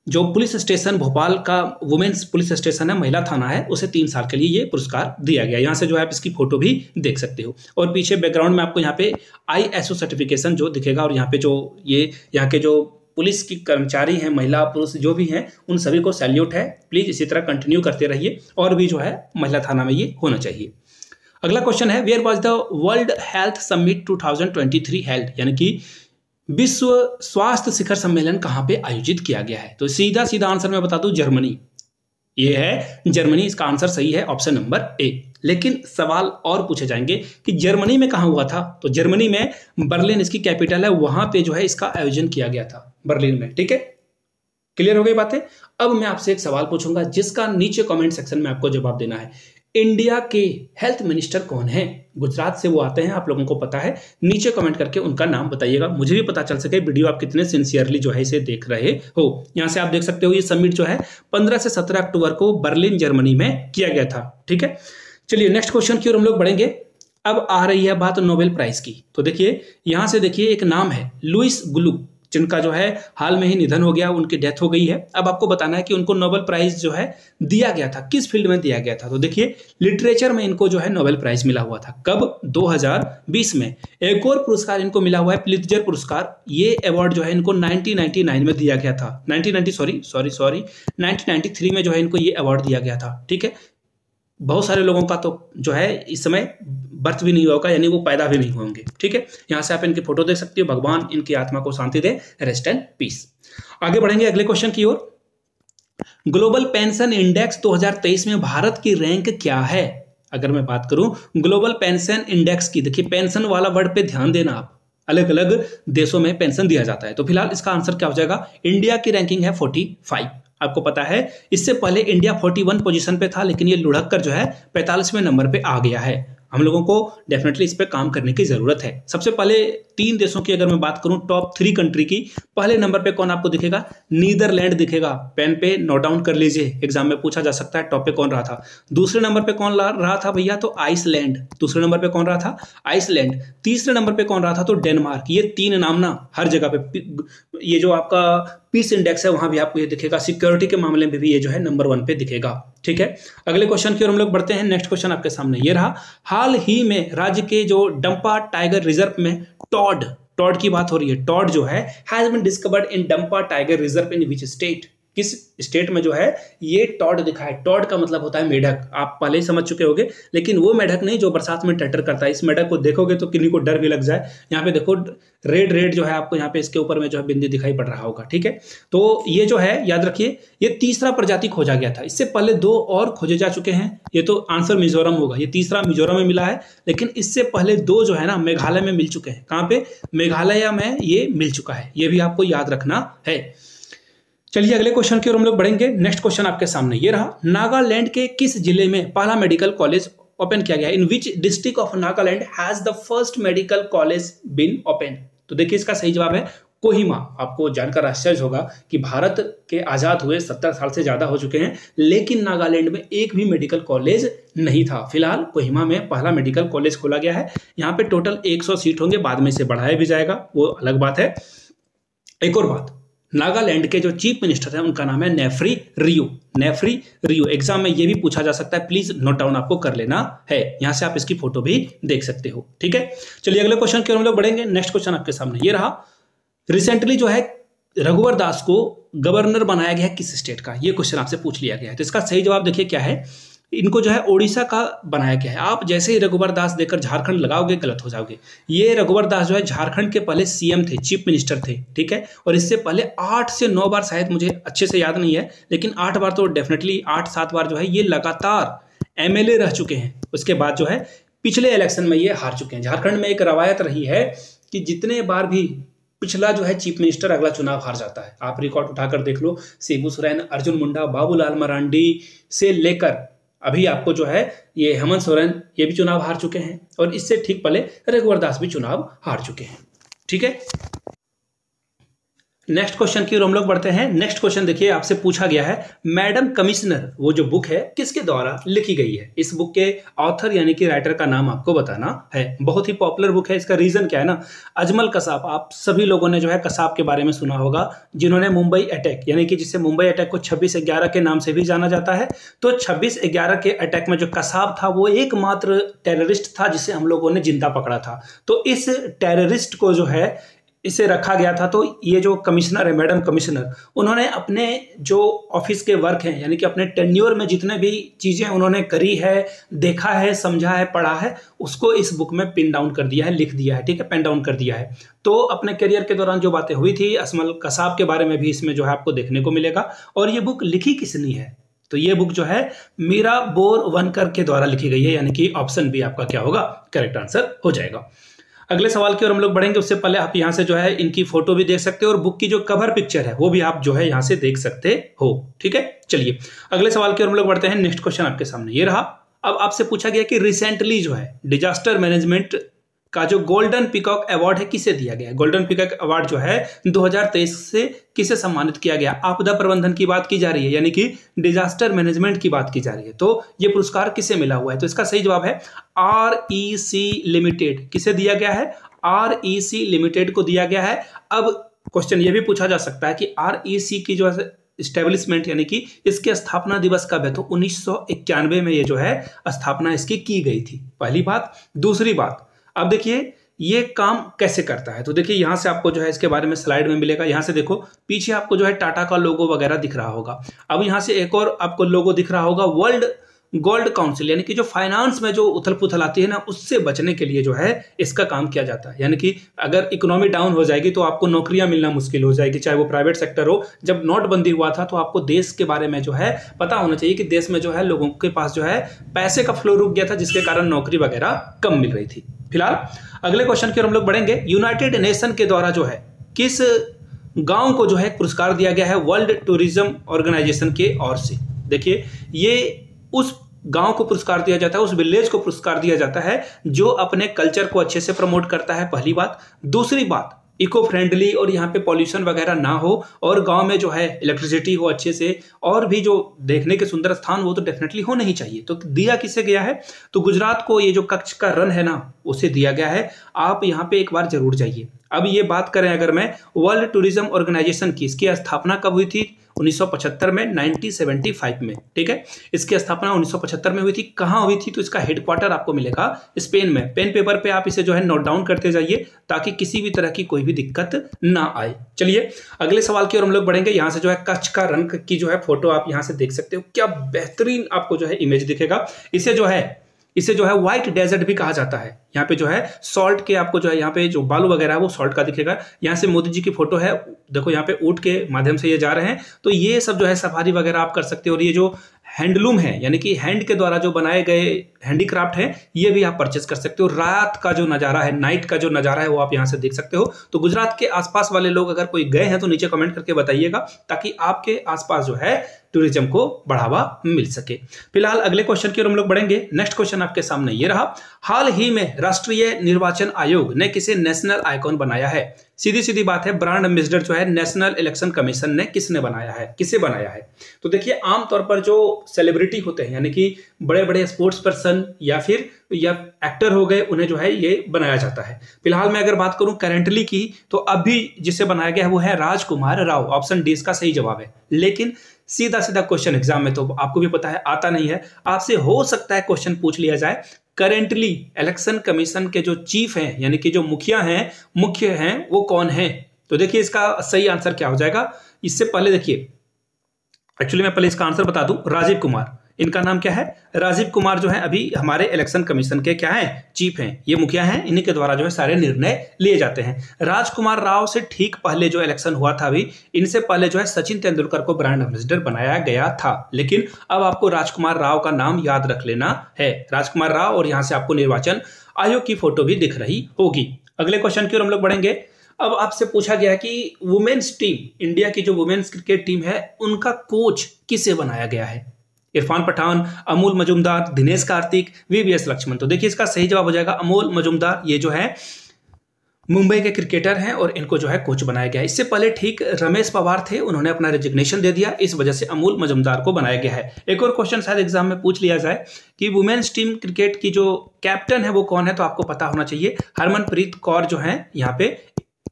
जो पुलिस स्टेशन भोपाल का वुमेन्स पुलिस स्टेशन है, महिला थाना है, उसे तीन साल के लिए ये पुरस्कार दिया गया यहाँ से जो है आप इसकी फ़ोटो भी देख सकते हो। और पीछे बैकग्राउंड में आपको यहाँ पे आई एस ओ सर्टिफिकेशन जो दिखेगा और यहाँ पे जो ये, यहाँ के जो पुलिस की कर्मचारी हैं, महिला, पुरुष जो भी हैं, उन सभी को सैल्यूट है। प्लीज़ इसी तरह कंटिन्यू करते रहिए और भी जो है महिला थाना में ये होना चाहिए। अगला क्वेश्चन है where was the world health summit 2023 health यानी कि विश्व स्वास्थ्य शिखर सम्मेलन कहाँ पे आयोजित किया गया है? तो सीधा सीधा आंसर मैं बता दूँ, जर्मनी। ये है, जर्मनी, इसका आंसर सही है, ऑप्शन नंबर ए। लेकिन सवाल और पूछे जाएँगे कि जर्मनी में कहा हुआ था? तो जर्मनी में बर्लिन, इसकी कैपिटल है, वहाँ पे जो है इसका आयोजन किया गया था, बर्लिन में। ठीक है? क्लियर हो गई बातें? अब मैं आपसे एक सवाल पूछूँगा, जिसका नीचे कमेंट सेक्शन में आपको जवाब देना है। इंडिया के हेल्थ मिनिस्टर कौन है? गुजरात से वो आते हैं, आप लोगों को पता है। नीचे कमेंट करके उनका नाम बताइएगा। मुझे भी पता चल सके वीडियो आप कितने सिंसियरली जो है इसे देख रहे हो। यहाँ से आप देख सकते हो, ये समिट जो है, पंद्रह से सत्रह अक्टूबर को बर्लिन, जर्मनी में किया गया था। ठीक है? चलिए नेक्स्ट क्वेश्चन की ओर हम लोग बढ़ेंगे। अब आ रही है बात नोबेल प्राइज की। तो देखिए, यहाँ से देखिए एक नाम है लुइस गुलू जिनका जो है हाल में ही निधन हो गया, उनकी डेथ हो गई है। अब आपको बताना है कि उनको नोबेल प्राइज जो है दिया गया था। किस फ़ील्ड में दिया गया था? तो देखिए लिटरेचर में इनको जो है नोबेल प्राइज मिला हुआ था। कब? 2020 में। एक और पुरस्कार इनको मिला हुआ है प्लितजर पुरस्कार। ये अवार्ड जो है इनको 1999 में दिया गया था। 1990 सॉरी सॉरी सॉरी 1993 में जो है इनको ये अवार्ड दिया गया था। ठीक है? बहुत सारे लोगों का तो जो है इस समय बर्थ भी नहीं होगा, यानी वो पैदा भी नहीं होंगे। ठीक है? यहाँ से आप इनकी फ़ोटो देख सकते हो। भगवान इनकी आत्मा को शांति दे। रेस्ट एंड पीस आगे बढ़ेंगे अगले क्वेश्चन की ओर। ग्लोबल पेंशन इंडेक्स 2023 में भारत की रैंक क्या है? अगर मैं बात करूँ ग्लोबल पेंशन इंडेक्स की, देखिए पेंशन वाला वर्ड पे ध्यान देना आप। अलग अलग देशों में पेंशन दिया जाता है। तो फ़िलहाल इसका आंसर क्या हो जाएगा? इंडिया की रैंकिंग है फोर्टी फाइव आपको पता है। इससे पहले इंडिया 41 पोजीशन पे था, लेकिन ये लुढ़क कर जो है पैंतालीसवें नंबर पे आ गया है। हम लोगों को डेफिनेटली इस पर काम करने की ज़रूरत है। सबसे पहले तीन देशों की अगर मैं बात करूँ टॉप थ्री कंट्री की, पहले नंबर पे कौन आपको दिखेगा? नीदरलैंड दिखेगा। पेन पे नोट डाउन कर लीजिए। एग्ज़ाम में पूछा जा सकता है टॉप पे कौन रहा था? दूसरे नंबर पे कौन रहा था भैया? तो आइसलैंड दूसरे नंबर पे कौन रहा था? आइसलैंड तीसरे नंबर पे कौन रहा था? तो डेनमार्क ये तीन नाम ना हर जगह पे, ये जो आपका पीस इंडेक्स है, वहाँ भी आपको ये दिखेगा। सिक्योरिटी के मामले में भी ये जो है नंबर वन पे दिखेगा, ठीक है? अगले क्वेश्चन की ओर हम लोग बढ़ते हैं। नेक्स्ट क्वेश्चन आपके सामने ये रहा। हाल ही में राज्य के जो डंपा टाइगर रिज़र्व में टॉड टॉड की बात हो रही है। टॉड जो है has been discovered in Dampa tiger reserve in which state किस स्टेट में जो है, ये टॉड दिखा है टॉड का मतलब होता है मेढक। आप पहले ही समझ चुके होंगे, लेकिन वो मेढक नहीं जो बरसात में टटर करता है। इस मेढक को देखोगे तो किन्हीं को डर भी लग जाए। यहाँ पे देखो, रेड रेड जो है आपको यहाँ पे इसके ऊपर में जो है बिंदी दिखाई पड़ रहा होगा, ठीक है? तो ये जो है, याद रखिए, ये तीसरा प्रजाति खोजा गया था। इससे पहले दो और खोजे जा चुके हैं। ये तो आंसर मिजोरम होगा। ये तीसरा मिजोरम में मिला है, लेकिन इससे पहले दो जो है ना, मेघालय में मिल चुके हैं। कहाँ पे? मेघालय में ये मिल चुका है। ये भी आपको याद रखना है। चलिए अगले क्वेश्चन की ओर हम लोग बढ़ेंगे। नेक्स्ट क्वेश्चन आपके सामने। ये रहा, नागालैंड के किस ज़िले में पहला मेडिकल कॉलेज ओपन किया गया? In which district of Nagaland has the first medical college been open तो देखिए इसका सही जवाब है कोहिमा। आपको जानकर आश्चर्य होगा कि भारत के आज़ाद हुए सत्तर साल से ज़्यादा हो चुके हैं, लेकिन नागालैंड में एक भी मेडिकल कॉलेज नहीं था। फ़िलहाल कोहिमा में पहला मेडिकल कॉलेज खोला गया है। यहाँ पे टोटल 100 सीट होंगे, बाद में इसे बढ़ाया भी जाएगा। वो अलग बात है। एक और बात नागालैंड के जो चीफ मिनिस्टर हैं, उनका नाम है नेफ्री रियो। नेफ्री रियो एग्ज़ाम में ये भी पूछा जा सकता है। प्लीज़ नोट डाउन आपको कर लेना है। यहाँ से आप इसकी फ़ोटो भी देख सकते हो। ठीक है? चलिए, अगले क्वेश्चन की ओर हम लोग बढ़ेंगे। नेक्स्ट क्वेश्चन आपके सामने। ये रहा रिसेंटली जो है, रघुवर दास को गवर्नर बनाया गया है किस स्टेट का? ये क्वेश्चन आपसे पूछ लिया गया है। तो इसका सही जवाब देखिए क्या है? इनको जो है ओडिशा का बनाया गया है। आप जैसे ही रघुवर दास देकर झारखंड लगाओगे, गलत हो जाओगे। ये रघुवर दास जो है झारखंड के पहले सीएम थे चीफ मिनिस्टर थे, ठीक है? और इससे पहले आठ से नौ बार शायद मुझे अच्छे से याद नहीं है, लेकिन आठ बार तो डेफिनेटली आठ सात बार जो है ये लगातार एमएलए रह चुके हैं। उसके बाद जो है पिछले इलेक्शन में ये हार चुके हैं। झारखंड में एक रवायत रही है कि जितने बार भी पिछला जो है चीफ मिनिस्टर अगला चुनाव हार जाता है। आप रिकॉर्ड उठाकर देख लो, सेबू सोरेन, अर्जुन मुंडा, बाबूलाल मरांडी से लेकर अभी आपको जो है, ये हेमंत सोरेन, ये भी चुनाव हार चुके हैं और इससे ठीक पहले रघुवर दास भी चुनाव हार चुके हैं। ठीक है? नेक्स्ट क्वेश्चन की ओर हम लोग बढ़ते हैं। नेक्स्ट क्वेश्चन देखिए, आपसे पूछा गया है, मैडम कमिश्नर, वो जो बुक है, किसके द्वारा लिखी गई है? इस बुक के ऑथर यानी कि राइटर का नाम आपको बताना है। बहुत ही पॉपुलर बुक है, इसका रीजन क्या है ना? अजमल कसाब, आप सभी लोगों ने जो है कसाब के बारे में सुना होगा, जिन्होंने मुंबई अटैक, यानी कि जिसे मुंबई अटैक को छब्बीस ग्यारह के नाम से भी जाना जाता है। तो छब्बीस ग्यारह के अटैक में जो कसाब था, वो एकमात्र टेररिस्ट था जिसे हम लोगों ने ज़िंदा पकड़ा था। तो इस टेररिस्ट को जो है इसे रखा गया था तो ये जो कमिश्नर है, मैडम कमिश्नर, उन्होंने अपने जो ऑफ़िस के वर्क हैं, यानी कि अपने टेन्योर में जितने भी चीज़ें उन्होंने करी है, देखा है, समझा है, पढ़ा है, उसको इस बुक में पिन डाउन कर दिया है, लिख दिया है, ठीक है पेन डाउन कर दिया है। तो अपने करियर के दौरान जो बातें हुई थी, असमल कसाब के बारे में भी इसमें जो है आपको देखने को मिलेगा, और ये बुक लिखी किसनी है? तो ये बुक जो है, मीरा बोर वनकर के द्वारा लिखी गई है, यानी कि ऑप्शन भी आपका क्या होगा? करेक्ट आंसर हो जाएगा। अगले सवाल की ओर हम लोग बढ़ेंगे, उससे पहले आप यहाँ से जो है इनकी फ़ोटो भी देख सकते हो और बुक की जो कवर पिक्चर है, वो भी आप जो है यहाँ से देख सकते हो, ठीक है? चलिए, अगले सवाल की ओर हम लोग बढ़ते हैं नेक्स्ट क्वेश्चन आपके सामने, ये रहा। अब आपसे पूछा गया कि रिसेंटली जो है डिजास्टर मैनेजमेंट का जो गोल्डन पिकॉक अवार्ड है, किसे दिया गया? गोल्डन पिकॉक अवार्ड जो है 2023 से किसे सम्मानित किया गया? आपदा प्रबंधन की बात की जा रही है, यानी कि डिजास्टर मैनेजमेंट की बात की जा रही है। तो ये पुरस्कार किसे मिला हुआ है? तो इसका सही जवाब है आर ई सी लिमिटेड किसे दिया गया है? आर ई सी लिमिटेड को दिया गया है। अब क्वेश्चन ये भी पूछा जा सकता है कि आर ई सी की जो है स्टेब्लिशमेंट यानी कि इसके स्थापना दिवस कब है? तो उन्नीस सौ इक्यानवे में ये जो है, स्थापना इसकी की गई थी। पहली बात। दूसरी बात अब देखिए, ये काम कैसे करता है? तो देखिए, यहाँ से आपको जो है इसके बारे में स्लाइड में मिलेगा। यहाँ से देखो, पीछे आपको जो है टाटा का लोगो वगैरह दिख रहा होगा। अब यहाँ से एक और आपको लोगो दिख रहा होगा, वर्ल्ड गोल्ड काउंसिल, यानी कि जो फाइनेंस में जो उथल पुथल आती है ना, उससे बचने के लिए जो है, इसका काम किया जाता है। यानी कि अगर इकोनॉमी डाउन हो जाएगी तो आपको नौकरियाँ मिलना मुश्किल हो जाएगी, चाहे वो प्राइवेट सेक्टर हो। जब नोटबंदी हुआ था तो आपको देश के बारे में जो है, पता होना चाहिए कि देश में जो है, लोगों के पास जो है, पैसे का फ्लो रुक गया था, जिसके कारण नौकरी वगैरह कम मिल रही थी। फ़िलहाल, अगले क्वेश्चन की ओर हम लोग बढ़ेंगे। यूनाइटेड नेशन के द्वारा जो है, किस गाँव को जो है, पुरस्कार दिया गया है वर्ल्ड टूरिज़्म ऑर्गेनाइजेशन के ओर से? देखिए, ये उस गाँव को पुरस्कार दिया जाता है, उस विलेज को पुरस्कार दिया जाता है, जो अपने कल्चर को अच्छे से प्रमोट करता है, पहली बात। दूसरी बात इको फ्रेंडली और यहाँ पे पॉल्यूशन वगैरह ना हो, और गाँव में जो है इलेक्ट्रिसिटी हो अच्छे से, और भी जो देखने के सुंदर स्थान वो तो डेफिनेटली ही चाहिए। तो दिया किसे गया है? तो गुजरात को ये जो कच्छ का रन है ना, उसे दिया गया है। आप यहाँ पे एक बार ज़रूर जाइए। अब ये बात करें अगर मैं वर्ल्ड टूरिज़्म ऑर्गेनाइजेशन की, इसकी स्थापना कब हुई थी? 1975 में 1975 में, ठीक है? इसकी स्थापना 1975 में हुई थी। कहाँ हुई थी? तो इसका हेडक्वार्टर आपको मिलेगा स्पेन में। पेन पेपर पे आप इसे जो है नोट डाउन करते जाइए ताकि किसी भी तरह की कोई भी दिक्कत ना आए। चलिए, अगले सवाल की ओर हम लोग बढ़ेंगे। यहाँ से जो है कच्छ का रंग की जो है फ़ोटो आप यहाँ से देख सकते हो। क्या बेहतरीन आपको जो है इमेज दिखेगा। इसे जो है इसे जो है व्हाइट डेजर्ट भी कहा जाता है। यहाँ पे जो है सॉल्ट के आपको जो है, यहाँ पे जो बालू वगैरह है वो सॉल्ट का दिखेगा। यहाँ से मोदी जी की फ़ोटो है। देखो यहाँ पे ऊट के माध्यम से ये जा रहे हैं। तो ये सब जो है सफारी वगैरह आप कर सकते हो और ये जो हैंडलूम है, यानी कि हैंड के द्वारा जो बनाए गए हैंडीक्राफ्ट है, ये भी आप परचेस कर सकते हो। रात का जो नज़ारा है नाइट का जो नज़ारा है वो आप यहाँ से देख सकते हो। तो गुजरात के आसपास वाले लोग अगर कोई गए हैं तो नीचे कमेंट करके बताइएगा ताकि आपके आसपास जो है टूरिज़्म को बढ़ावा मिल सके। फ़िलहाल अगले क्वेश्चन की ओर हम लोग बढ़ेंगे। नेक्स्ट क्वेश्चन आपके सामने ये रहा, हाल ही में राष्ट्रीय निर्वाचन आयोग ने किसे नेशनल आइकॉन बनाया है? सीधी सीधी बात है, ब्रांड एम्बेसडर जो है नेशनल इलेक्शन कमीशन ने किसने बनाया है? किसे बनाया है? तो देखिए, आमतौर पर जो सेलिब्रिटी होते हैं, यानी कि बड़े बड़े स्पोर्ट्स पर्सन या फिर, या एक्टर हो गए, उन्हें जो है ये बनाया जाता है। फ़िलहाल मैं अगर बात करूँ करेंटली की तो अभी जिसे बनाया गया है, वो है राजकुमार राव। ऑप्शन डी इसका सही जवाब है। लेकिन सीधा सीधा क्वेश्चन एग्ज़ाम में तो आपको भी पता है, आता नहीं है। आपसे हो सकता है क्वेश्चन पूछ लिया जाए। करेंटली इलेक्शन कमीशन के जो चीफ हैं, यानी कि जो मुखिया हैं, मुख्य हैं, वो कौन है? तो देखिए इसका सही आंसर क्या हो जाएगा। इससे पहले देखिए एक्चुअली मैं पहले इसका आंसर बता दूँ। राजीव कुमार। इनका नाम क्या है? राजीव कुमार जो है, अभी हमारे इलेक्शन कमीशन के क्या है? चीफ हैं। ये मुखिया हैं, इन्हीं के द्वारा जो है सारे निर्णय लिए जाते हैं। राजकुमार राव से ठीक पहले जो इलेक्शन हुआ था अभी, इनसे पहले जो है सचिन तेंदुलकर को ब्रांड एम्बेसडर बनाया गया था। लेकिन अब आपको राजकुमार राव का नाम याद रख लेना है। राजकुमार राव और यहाँ से आपको निर्वाचन आयोग की फ़ोटो भी दिख रही होगी। अगले क्वेश्चन की ओर हम लोग बढ़ेंगे। अब आपसे पूछा गया कि वुमेन्स टीम, इंडिया की जो वुमेन्स क्रिकेट टीम है, उनका कोच किसे बनाया गया है? इरफान पठान, अमूल मजुमदार, दिनेश कार्तिक वीवीएस लक्ष्मण। तो देखिए इसका सही जवाब हो जाएगा अमोल मजुमदार। ये जो है, मुंबई के क्रिकेटर हैं और इनको जो है कोच बनाया गया इससे पहले ठीक रमेश पवार थे, उन्होंने अपना रेजिग्नेशन दे दिया। इस वजह से अमूल मजुमदार को बनाया गया है। एक और क्वेश्चन शायद एग्ज़ाम में पूछ लिया जाए कि वुमेन्स टीम क्रिकेट की जो कैप्टन है, वो कौन है? तो आपको पता होना चाहिए, हरमनप्रीत कौर जो है, यहाँ पे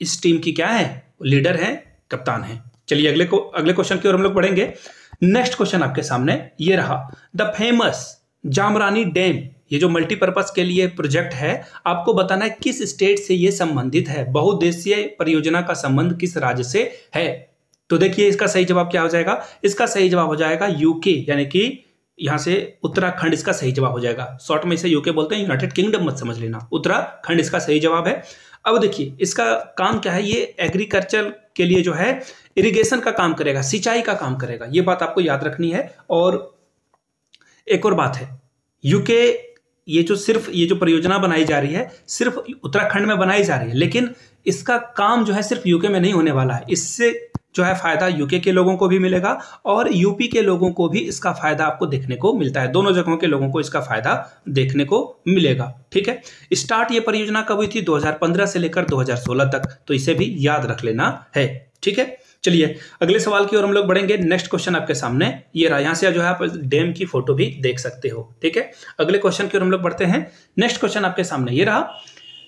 इस टीम की क्या है? लीडर है, कप्तान है। चलिए अगले को, अगले क्वेश्चन की ओर हम लोग पढ़ेंगे नेक्स्ट क्वेश्चन आपके सामने ये रहा। द फ़ेमस जामरानी डैम, ये जो मल्टीपर्पज के लिए प्रोजेक्ट है, आपको बताना है किस स्टेट से ये संबंधित है? बहुदेशीय परियोजना का संबंध किस राज्य से है? तो देखिए, इसका सही जवाब क्या हो जाएगा? इसका सही जवाब हो जाएगा यूके, यानी कि यहाँ से उत्तराखंड इसका सही जवाब हो जाएगा। शॉर्ट में इसे यूके बोलते हैं, यूनाइटेड किंगडम मत समझ लेना। उत्तराखंड इसका सही जवाब है। अब देखिए, इसका काम क्या है? ये एग्रीकल्चर के लिए जो है इरिगेशन का काम करेगा, सिंचाई का काम करेगा। ये बात आपको याद रखनी है। और एक और बात है यूके ये जो सिर्फ़, ये जो परियोजना बनाई जा रही है, सिर्फ़ उत्तराखंड में बनाई जा रही है, लेकिन इसका काम जो है सिर्फ़ यूके में नहीं होने वाला है। इससे जो है फ़ायदा यूके के लोगों को भी मिलेगा और यूपी के लोगों को भी इसका फ़ायदा आपको देखने को मिलता है। दोनों जगहों के लोगों को इसका फ़ायदा देखने को मिलेगा, ठीक है? स्टार्ट ये परियोजना कब हुई थी? 2015 से लेकर 2016 तक। तो इसे भी याद रख लेना है, ठीक है? चलिए, अगले सवाल की ओर हम लोग बढ़ेंगे। नेक्स्ट क्वेश्चन आपके सामने। ये रहा, यहाँ से जो है आप डैम की फ़ोटो भी देख सकते हो, ठीक है? अगले क्वेश्चन की ओर हम लोग बढ़ते हैं। नेक्स्ट क्वेश्चन आपके सामने, ये रहा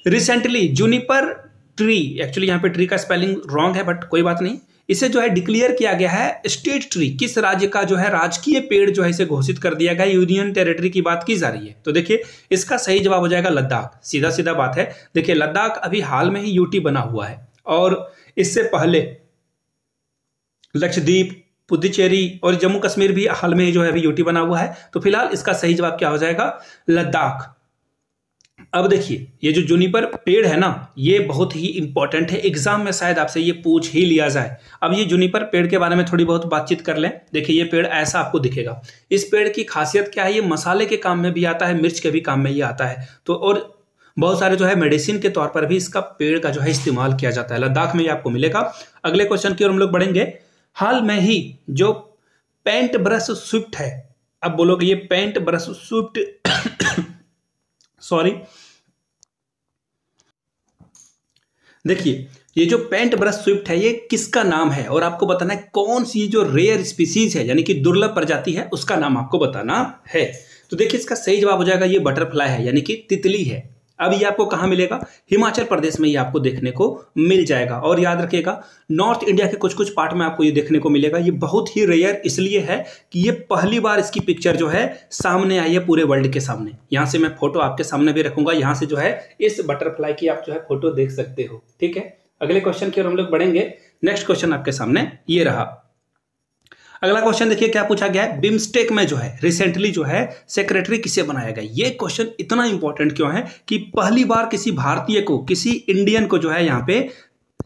रिसेंटली जूनिपर ट्री एक्चुअली यहाँ पे ट्री का स्पेलिंग रॉन्ग है बट कोई बात नहीं। इसे जो है डिक्लेयर किया गया है स्टेट ट्री किस राज्य का जो है राजकीय पेड़ जो है इसे घोषित कर दिया गया यूनियन टेरिटरी की बात की जा रही है। तो देखिए, इसका सही जवाब हो जाएगा लद्दाख। सीधा सीधा बात है। देखिए, लद्दाख अभी हाल में ही यूटी बना हुआ है, और इससे पहले लक्षद्वीप, पुदुचेरी और जम्मू कश्मीर भी हाल में जो है अभी यूटी बना हुआ है। तो फ़िलहाल इसका सही जवाब क्या हो जाएगा? लद्दाख। अब देखिए, ये जो जूनिपर पेड़ है ना, ये बहुत ही इंपॉर्टेंट है। एग्ज़ाम में शायद आपसे ये पूछ ही लिया जाए। अब ये जूनिपर पेड़ के बारे में थोड़ी बहुत बातचीत कर लें। देखिए, ये पेड़ ऐसा आपको दिखेगा। इस पेड़ की खासियत क्या है? ये मसाले के काम में भी आता है, मिर्च के भी काम में ये आता है। तो और बहुत सारे जो है मेडिसिन के तौर पर भी इसका पेड़ का जो है इस्तेमाल किया जाता है। लद्दाख में ये आपको मिलेगा। अगले क्वेश्चन की ओर हम लोग बढ़ेंगे। हाल में ही जो पेंट ब्रश स्विफ्ट है, अब बोलोगे ये पेंट ब्रश स्विफ्ट, सॉरी, देखिए, ये जो पेंट ब्रश स्विफ्ट है, ये किसका नाम है? और आपको बताना है कौन सी जो रेयर स्पीसीज है, यानी कि दुर्लभ प्रजाति है, उसका नाम आपको बताना है। तो देखिए इसका सही जवाब हो जाएगा, ये बटरफ्लाई है, यानी कि तितली है। अब ये आपको कहाँ मिलेगा? हिमाचल प्रदेश में ये आपको देखने को मिल जाएगा। और याद रखिएगा, नॉर्थ इंडिया के कुछ कुछ पार्ट में आपको ये देखने को मिलेगा। ये बहुत ही रेयर इसलिए है कि ये पहली बार इसकी पिक्चर जो है सामने आई है पूरे वर्ल्ड के सामने। यहाँ से मैं फ़ोटो आपके सामने भी रखूँगा। यहाँ से जो है इस बटरफ्लाई की आप जो है फ़ोटो देख सकते हो। ठीक है? अगले क्वेश्चन की ओर हम लोग बढ़ेंगे। नेक्स्ट क्वेश्चन आपके सामने ये रहा। अगला क्वेश्चन देखिए, क्या पूछा गया है? बिम्स्टेक में जो है रिसेंटली जो है सेक्रेटरी किसे बनाया गया? ये क्वेश्चन इतना इंपॉर्टेंट क्यों है कि पहली बार किसी भारतीय को, किसी इंडियन को जो है यहाँ पे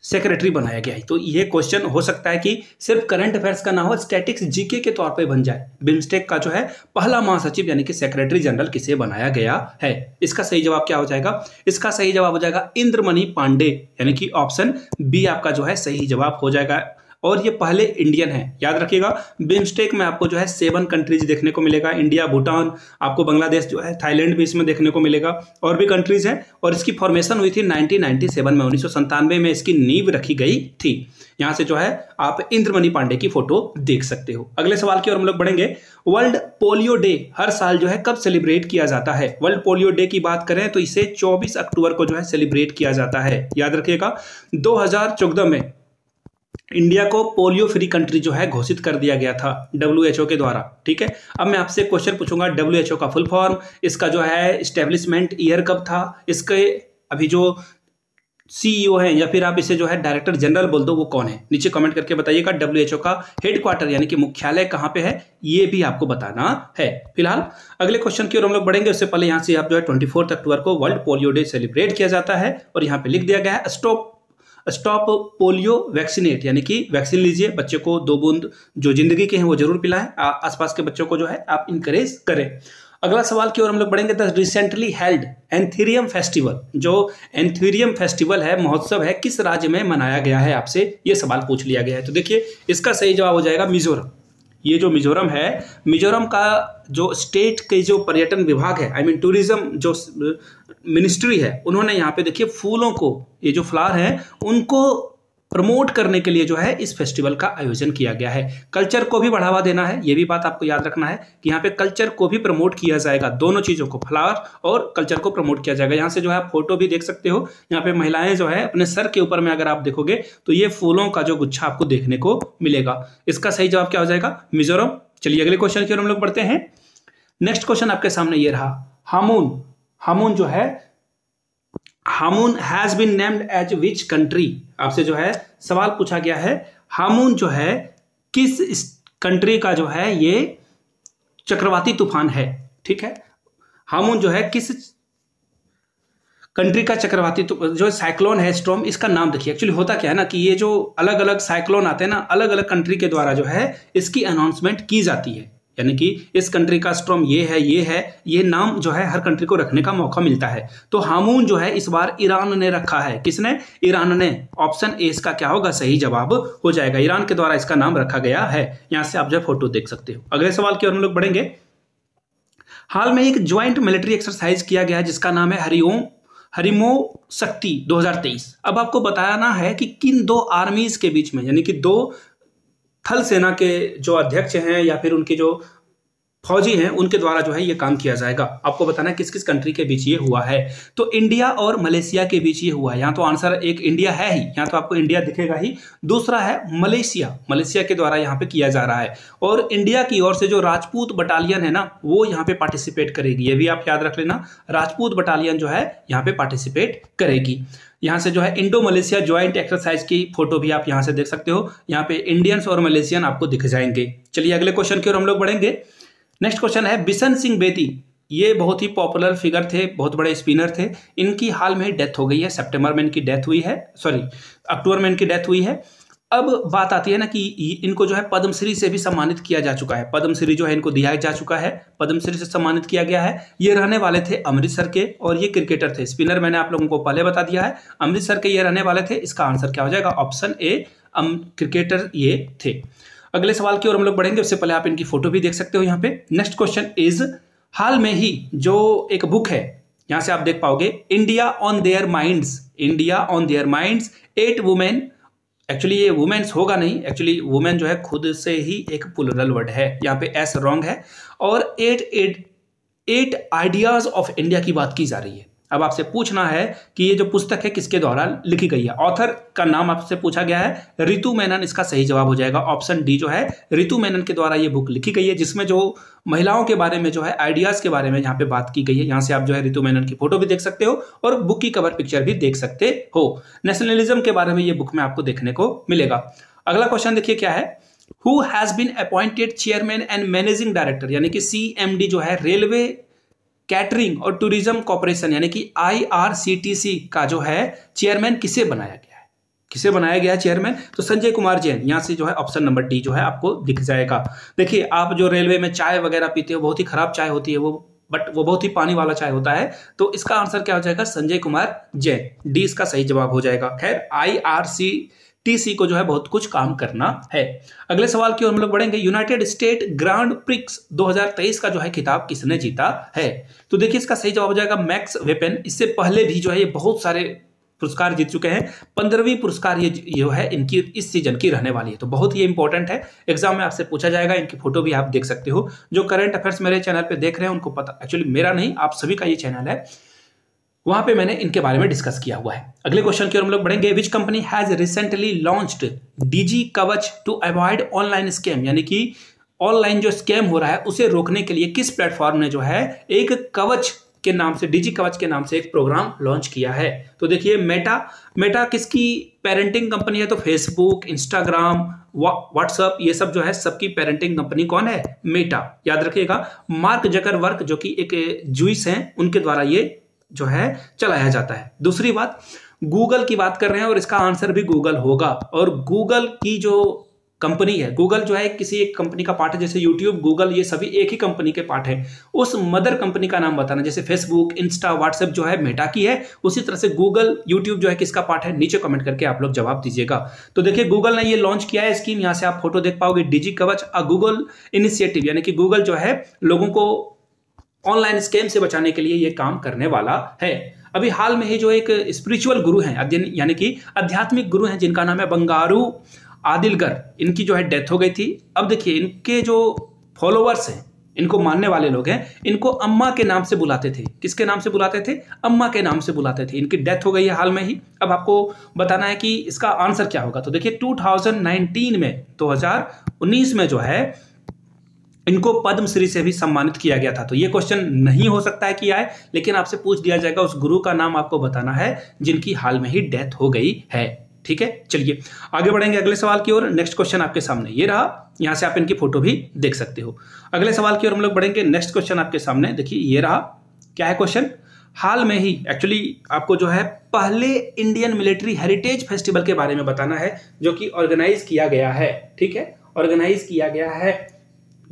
सेक्रेटरी बनाया गया है। तो ये क्वेश्चन हो सकता है कि सिर्फ़ करंट अफेयर्स का ना हो स्टैटिक्स जीके के तौर पे बन जाए। बिम्स्टेक का जो है, पहला महासचिव यानी कि सेक्रेटरी जनरल किसे बनाया गया है? इसका सही जवाब क्या हो जाएगा? इसका सही जवाब हो जाएगा इंद्रमणि पांडे। यानी कि ऑप्शन बी आपका जो है, सही जवाब हो जाएगा। और ये पहले इंडियन है। याद रखिएगा बिम्स्टेक में आपको जो है सेवन कंट्रीज़ देखने को मिलेगा। इंडिया भूटान आपको बांग्लादेश जो है थाईलैंड भी इसमें देखने को मिलेगा। और भी कंट्रीज़ हैं। और इसकी फॉर्मेशन हुई थी 1997 में, उन्नीस में इसकी नींव रखी गई थी। यहाँ से जो है, आप इंद्रमणि पांडे की फ़ोटो देख सकते हो। अगले सवाल की ओर हम लोग बढ़ेंगे। वर्ल्ड पोलियो डे हर साल जो है कब सेलिब्रेट किया जाता है? वर्ल्ड पोलियो डे की बात करें तो इसे 24 अक्टूबर को जो है सेलिब्रेट किया जाता है। याद रखिएगा 2014 में इंडिया को पोलियो फ्री कंट्री जो है घोषित कर दिया गया था डब्ल्यूएचओ के द्वारा, ठीक है? अब मैं आपसे क्वेश्चन पूछूँगा डब्ल्यूएचओ का फुल फॉर्म, इसका जो है स्टेब्लिशमेंट ईयर कब था, इसके अभी जो सीईओ हैं या फिर आप इसे जो है डायरेक्टर जनरल बोल दो, वो कौन है? नीचे कमेंट करके बताइएगा डब्ल्यू एच ओ का हेडक्वार्टर यानी कि मुख्यालय कहाँ पे है, ये भी आपको बताना है। फ़िलहाल, अगले क्वेश्चन की ओर हम लोग बढ़ेंगे, उससे पहले यहाँ से आप जो है ट्वेंटी अक्टूबर को वर्ल्ड पोलियो डे सेलिब्रेट किया जाता है, और यहाँ पे लिख दिया गया है स्टॉप स्टॉप पोलियो वैक्सीनेट, यानी कि वैक्सीन लीजिए, बच्चे को दो बूंद जो ज़िंदगी के हैं वो ज़रूर पिलाएँ आसपास के बच्चों को जो है आप इंकरेज करें। अगला सवाल की ओर हम लोग बढ़ेंगे, the recently held anthurium festival जो एंथीरियम फेस्टिवल है, महोत्सव है, किस राज्य में मनाया गया है, आपसे ये सवाल पूछ लिया गया है। तो देखिए, इसका सही जवाब हो जाएगा मिजोरम। ये जो मिजोरम है, मिजोरम का जो स्टेट के जो पर्यटन विभाग है आई मीन टूरिज़्म जो मिनिस्ट्री है, उन्होंने यहाँ पे देखिए फूलों को, ये जो फ्लावर है, उनको प्रमोट करने के लिए जो है इस फेस्टिवल का आयोजन किया गया है। कल्चर को भी बढ़ावा देना है, ये भी बात आपको याद रखना है कि यहाँ पे कल्चर को भी प्रमोट किया जाएगा, दोनों चीज़ों को, फ्लावर और कल्चर को प्रमोट किया जाएगा। यहाँ से जो है आप फ़ोटो भी देख सकते हो, यहाँ पे महिलाएँ जो है अपने सर के ऊपर में अगर आप देखोगे तो ये फूलों का जो गुच्छा आपको देखने को मिलेगा। इसका सही जवाब क्या हो जाएगा? मिजोरम। चलिए अगले क्वेश्चन की ओर हम लोग बढ़ते हैं। नेक्स्ट क्वेश्चन आपके सामने ये रहा, हामून। हामून जो है Hamoon has been named as which country आपसे जो है सवाल पूछा गया है। हामून जो है, किस कंट्री का जो है, ये चक्रवाती तूफ़ान है। ठीक है? हामून जो है, किस कंट्री का चक्रवाती जो साइक्लोन है स्ट्रॉम इसका नाम देखिए। एक्चुअली होता क्या है ना कि ये जो अलग अलग साइक्लोन आते हैं ना अलग अलग कंट्री के द्वारा जो है, इसकी अनाउंसमेंट की जाती है। यानी कि इस कंट्री का स्ट्रॉम ये है ये है, ये नाम जो है हर कंट्री को रखने का मौका मिलता है। तो हामून जो है इस बार ईरान ने रखा है। किसने? ईरान ने। ऑप्शन ए इसका क्या होगा? सही जवाब हो जाएगा। ईरान के द्वारा इसका नाम रखा गया है। यहाँ से आप जो फ़ोटो देख सकते हो। अगले सवाल की ओर हम लोग बढ़ेंगे। हाल में एक ज्वाइंट मिलिट्री एक्सरसाइज किया गया, जिसका नाम है हरिओम, हरिमो शक्ति 2023 अब आपको बताना है कि किन दो आर्मीज के बीच में, यानी कि दो थल सेना के जो अध्यक्ष हैं या फिर उनके जो फौजी हैं, उनके द्वारा जो है ये काम किया जाएगा। आपको बताना किस किस कंट्री के बीच ये हुआ है। तो इंडिया और मलेशिया के बीच ये हुआ है। यहाँ तो आंसर एक इंडिया है ही। यहाँ तो आपको इंडिया दिखेगा ही। दूसरा है मलेशिया मलेशिया के द्वारा यहाँ पे किया जा रहा है। और इंडिया की ओर से जो राजपूत बटालियन है ना, वो यहाँ पे पार्टिसिपेट करेगी। ये भी आप याद रख लेना। राजपूत बटालियन जो है, यहाँ पे पार्टिसिपेट करेगी। यहाँ से जो है इंडो मलेशिया ज्वाइंट एक्सरसाइज की फ़ोटो भी आप यहाँ से देख सकते हो। यहाँ पे इंडियंस और मलेशियन आपको दिख जाएँगे। चलिए अगले क्वेश्चन की ओर हम लोग बढ़ेंगे। नेक्स्ट क्वेश्चन है, बिशन सिंह बेदी। ये बहुत ही पॉपुलर फिगर थे, बहुत बड़े स्पिनर थे। इनकी हाल में डेथ हो गई है सितंबर में इनकी डेथ हुई है सॉरी अक्टूबर में इनकी डेथ हुई है। अब बात आती है ना कि इनको जो है पद्मश्री से भी सम्मानित किया जा चुका है। पद्मश्री जो है इनको दिया जा चुका है, पद्मश्री से सम्मानित किया गया है। ये रहने वाले थे अमृतसर के और ये क्रिकेटर थे। स्पिनर मैंने आप लोगों को पहले बता दिया है, अमृतसर के ये रहने वाले थे। इसका आंसर क्या हो जाएगा? ऑप्शन ए क्रिकेटर ये थे। अगले सवाल की ओर हम लोग बढ़ेंगे, उससे पहले आप इनकी फ़ोटो भी देख सकते हो यहाँ पे। नेक्स्ट क्वेश्चन इज़ हाल में ही जो एक बुक है, यहाँ से आप देख पाओगे India on their minds India on their minds at women actually ये वुमेन्स होगा नहीं एक्चुअली वुमेन जो है खुद से ही एक पुलरल वर्ड है। यहाँ पे एस रॉन्ग है। और at at at ideas of India की बात की जा रही है। अब आपसे पूछना है कि ये जो पुस्तक है किसके द्वारा लिखी गई है? ऑथर का नाम आपसे पूछा गया है। रितु मेनन, इसका सही जवाब हो जाएगा। ऑप्शन डी जो है, रितु मेनन के द्वारा ये बुक लिखी गई है, जिसमें जो महिलाओं के बारे में जो है आइडियाज़ के बारे में यहाँ पे बात की गई है। यहाँ से आप जो है, रितु मेनन की फ़ोटो भी देख सकते हो और बुक की कवर पिक्चर भी देख सकते हो। नेशनलिज्म के बारे में ये बुक में आपको देखने को मिलेगा। अगला क्वेश्चन देखिए क्या है? Who has been appointed chairman and managing director यानी कि सीएमडी जो है रेलवे कैटरिंग और टूरिज़्म कॉरपोरेशन, यानी कि आईआरसीटीसी का जो है चेयरमैन किसे बनाया गया है? किसे बनाया गया है चेयरमैन? तो संजय कुमार जैन, यहाँ से जो है ऑप्शन नंबर डी जो है आपको दिख जाएगा। देखिए, आप जो रेलवे में चाय वगैरह पीते हो, बहुत ही खराब चाय होती है वो, बट वो बहुत ही पानी वाला चाय होता है। तो इसका आंसर क्या हो जाएगा? संजय कुमार जैन। डी इसका सही जवाब हो जाएगा। खैर आई आर सी टीसी को जो है बहुत कुछ काम करना है। अगले सवाल की ओर हम लोग बढ़ेंगे। यूनाइटेड स्टेट ग्रांड प्रिक्स 2023 का जो है खिताब किसने जीता है? तो देखिए इसका सही जवाब हो जाएगा मैक्स वेपन इससे पहले भी जो है ये बहुत सारे पुरस्कार जीत चुके हैं। पंद्रहवीं पुरस्कार ये जो है इनकी, इस सीज़न की रहने वाली है। तो बहुत ही इंपॉर्टेंट है। एग्ज़ाम में आपसे पूछा जाएगा, इनकी फ़ोटो भी आप देख सकते हो। जो करंट अफेयर्स मेरे चैनल पे देख रहे हैं, उनको पता एक्चुअली मेरा नहीं, आप सभी का ये चैनल है। वहाँ पे मैंने इनके बारे में डिस्कस किया हुआ है। अगले क्वेश्चन की ओर हम लोग बढ़ेंगे। Which company has recently launched DG Kavach to avoid online scam यानी कि ऑनलाइन जो स्कैम हो रहा है, उसे रोकने के लिए किस प्लेटफॉर्म ने जो है एक कवच के नाम से डिजी कवच के नाम से एक प्रोग्राम लॉन्च किया है? तो देखिए मेटा मेटा किसकी पेरेंटिंग कंपनी है? तो फेसबुक इंस्टाग्राम व्हाट्सअप ये सब जो है सबकी पेरेंटिंग कंपनी कौन है? मेटा याद रखिएगा मार्क जकर वर्क जो कि एक जुइस हैं, उनके द्वारा ये जो है चलाया जाता है। दूसरी बात गूगल की बात कर रहे हैं और इसका आंसर भी गूगल होगा। और गूगल की जो कंपनी है गूगल जो है किसी एक कंपनी का पार्ट है, जैसे यूट्यूब गूगल ये सभी एक ही कंपनी के पार्ट है। उस मदर कंपनी का नाम बताना, जैसे फेसबुक इंस्टा व्हाट्सएप जो है मेटा की है, उसी तरह से गूगल यूट्यूब जो है किसका पार्ट है, नीचे कमेंट करके आप लोग जवाब दीजिएगा। तो देखिए गूगल ने ये लॉन्च किया है स्कीम यहाँ से आप फ़ोटो देख पाओगे डिजी कवच अ गूगल इनिशिएटिव यानी कि गूगल जो है लोगों को ऑनलाइन स्कैम से बचाने के लिए ये काम करने वाला है। अभी हाल में ही जो एक स्पिरिचुअल गुरु हैं यानी कि आध्यात्मिक गुरु हैं, जिनका नाम है बंगारू आदिलगर। इनकी जो है डेथ हो गई थी। अब देखिए, इनके जो फॉलोअर्स हैं, इनको मानने वाले लोग हैं, इनको अम्मा के नाम से बुलाते थे। किसके नाम से बुलाते थे? अम्मा के नाम से बुलाते थे। इनकी डेथ हो गई है हाल में ही। अब आपको बताना है कि इसका आंसर क्या होगा? तो देखिए 2019 में 2019 में जो है इनको पद्मश्री से भी सम्मानित किया गया था। तो ये क्वेश्चन नहीं हो सकता है कि आए, लेकिन आपसे पूछ दिया जाएगा, उस गुरु का नाम आपको बताना है, जिनकी हाल में ही डेथ हो गई है। ठीक है? चलिए, आगे बढ़ेंगे अगले सवाल की ओर। नेक्स्ट क्वेश्चन आपके सामने। ये रहा, यहाँ से आप इनकी फ़ोटो भी देख सकते हो। अगले सवाल की ओर हम लोग बढ़ेंगे। नेक्स्ट क्वेश्चन आपके सामने। देखिए, ये रहा, क्या है क्वेश्चन हाल में ही एक्चुअली आपको जो है, पहले इंडियन मिलिट्री हेरिटेज फेस्टिवल के बारे में बताना है, जो कि ऑर्गेनाइज किया गया है। ठीक है? ऑर्गेनाइज किया गया है।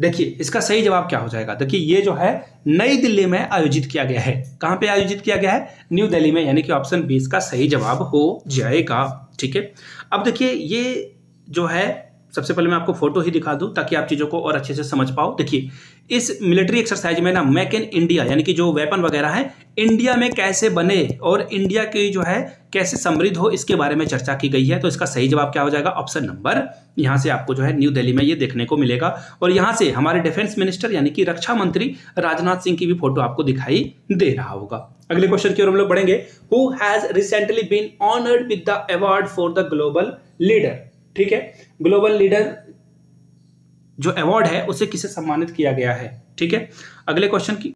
देखिए, इसका सही जवाब क्या हो जाएगा? देखिए, ये जो है, नई दिल्ली में आयोजित किया गया है। कहाँ पे आयोजित किया गया है? न्यू दिल्ली में, यानी कि ऑप्शन बी, इसका सही जवाब हो जाएगा। ठीक है? अब देखिए, ये जो है सबसे पहले मैं आपको फ़ोटो ही दिखा दूँ ताकि आप चीज़ों को और अच्छे से समझ पाओ। देखिए, इस मिलिट्री एक्सरसाइज में ना मेक इन इंडिया यानी कि जो वेपन वगैरह है इंडिया में कैसे बने और इंडिया की जो है, कैसे समृद्ध हो, इसके बारे में चर्चा की गई है। तो इसका सही जवाब क्या हो जाएगा? ऑप्शन नंबर यहाँ से आपको जो है न्यू दिल्ली में ये देखने को मिलेगा। और यहाँ से हमारे डिफेंस मिनिस्टर यानी कि रक्षा मंत्री राजनाथ सिंह की भी फ़ोटो आपको दिखाई दे रहा होगा। अगले क्वेश्चन की ओर हम लोग बढ़ेंगे। Who has recently been honoured with the award for the global leader ठीक है? ग्लोबल लीडर जो अवार्ड है, उसे किसे सम्मानित किया गया है? ठीक है? अगले क्वेश्चन की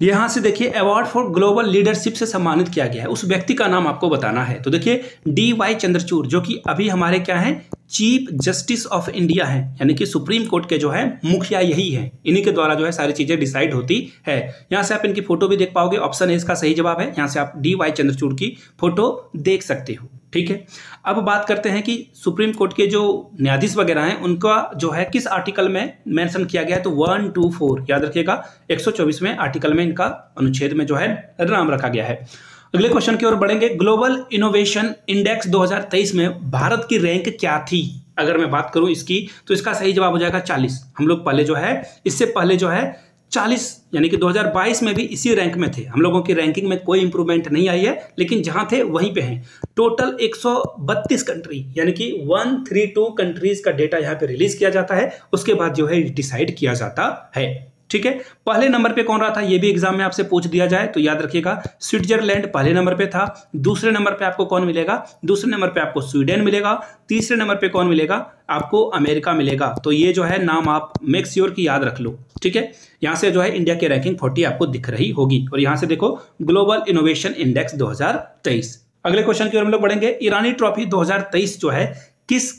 यहाँ से देखिए अवार्ड फॉर ग्लोबल लीडरशिप से सम्मानित किया गया है। उस व्यक्ति का नाम आपको बताना है। तो देखिए डी वाई चंद्रचूड़, जो कि अभी हमारे क्या है? चीफ जस्टिस ऑफ़ इंडिया है। यानी कि सुप्रीम कोर्ट के जो है, मुखिया यही है। इन्हीं के द्वारा जो है सारी चीज़ें डिसाइड होती है। यहाँ से आप इनकी फ़ोटो भी देख पाओगे। ऑप्शन ए इसका सही जवाब है। यहाँ से आप डी वाई चंद्रचूड़ की फ़ोटो देख सकते हो। ठीक है? अब बात करते हैं कि सुप्रीम कोर्ट के जो न्यायाधीश वगैरह हैं, उनका जो है, किस आर्टिकल में मेंशन किया गया है? तो वन, टू, फोर, याद रखिएगा 124वें आर्टिकल में इनका अनुच्छेद में जो है, नाम रखा गया है। अगले क्वेश्चन की ओर बढ़ेंगे। ग्लोबल इनोवेशन इंडेक्स 2023 में भारत की रैंक क्या थी? अगर मैं बात करूँ इसकी तो इसका सही जवाब हो जाएगा 40 हम लोग पहले जो है, इससे पहले जो है 40 यानी कि 2022 में भी इसी रैंक में थे। हम लोगों की रैंकिंग में कोई इंप्रूवमेंट नहीं आई है, लेकिन जहाँ थे वहीं पे हैं। टोटल 132 कंट्री यानी कि 132 कंट्रीज़ का डेटा यहाँ पे रिलीज़ किया जाता है। उसके बाद जो है डिसाइड किया जाता है। ठीक है? पहले नंबर पे कौन रहा था? ये भी एग्ज़ाम में आपसे पूछ दिया जाए तो याद रखिएगा, स्विट्जरलैंड पहले नंबर पे था, दूसरे नंबर पे आपको कौन मिलेगा? दूसरे नंबर पे आपको स्वीडन मिलेगा, तीसरे नंबर पे कौन मिलेगा? आपको अमेरिका मिलेगा। तो ये जो है नाम आप मेक श्योर की याद रख लो, ठीक है? यहाँ से जो है इंडिया की रैंकिंग फोर्टी आपको दिख रही होगी। और यहाँ से देखो ग्लोबल इनोवेशन इंडेक्स दो हज़ार तेईस। अगले क्वेश्चन की ओर हम लोग बढ़ेंगे। ईरानी ट्रॉफी 2023 जो है, किस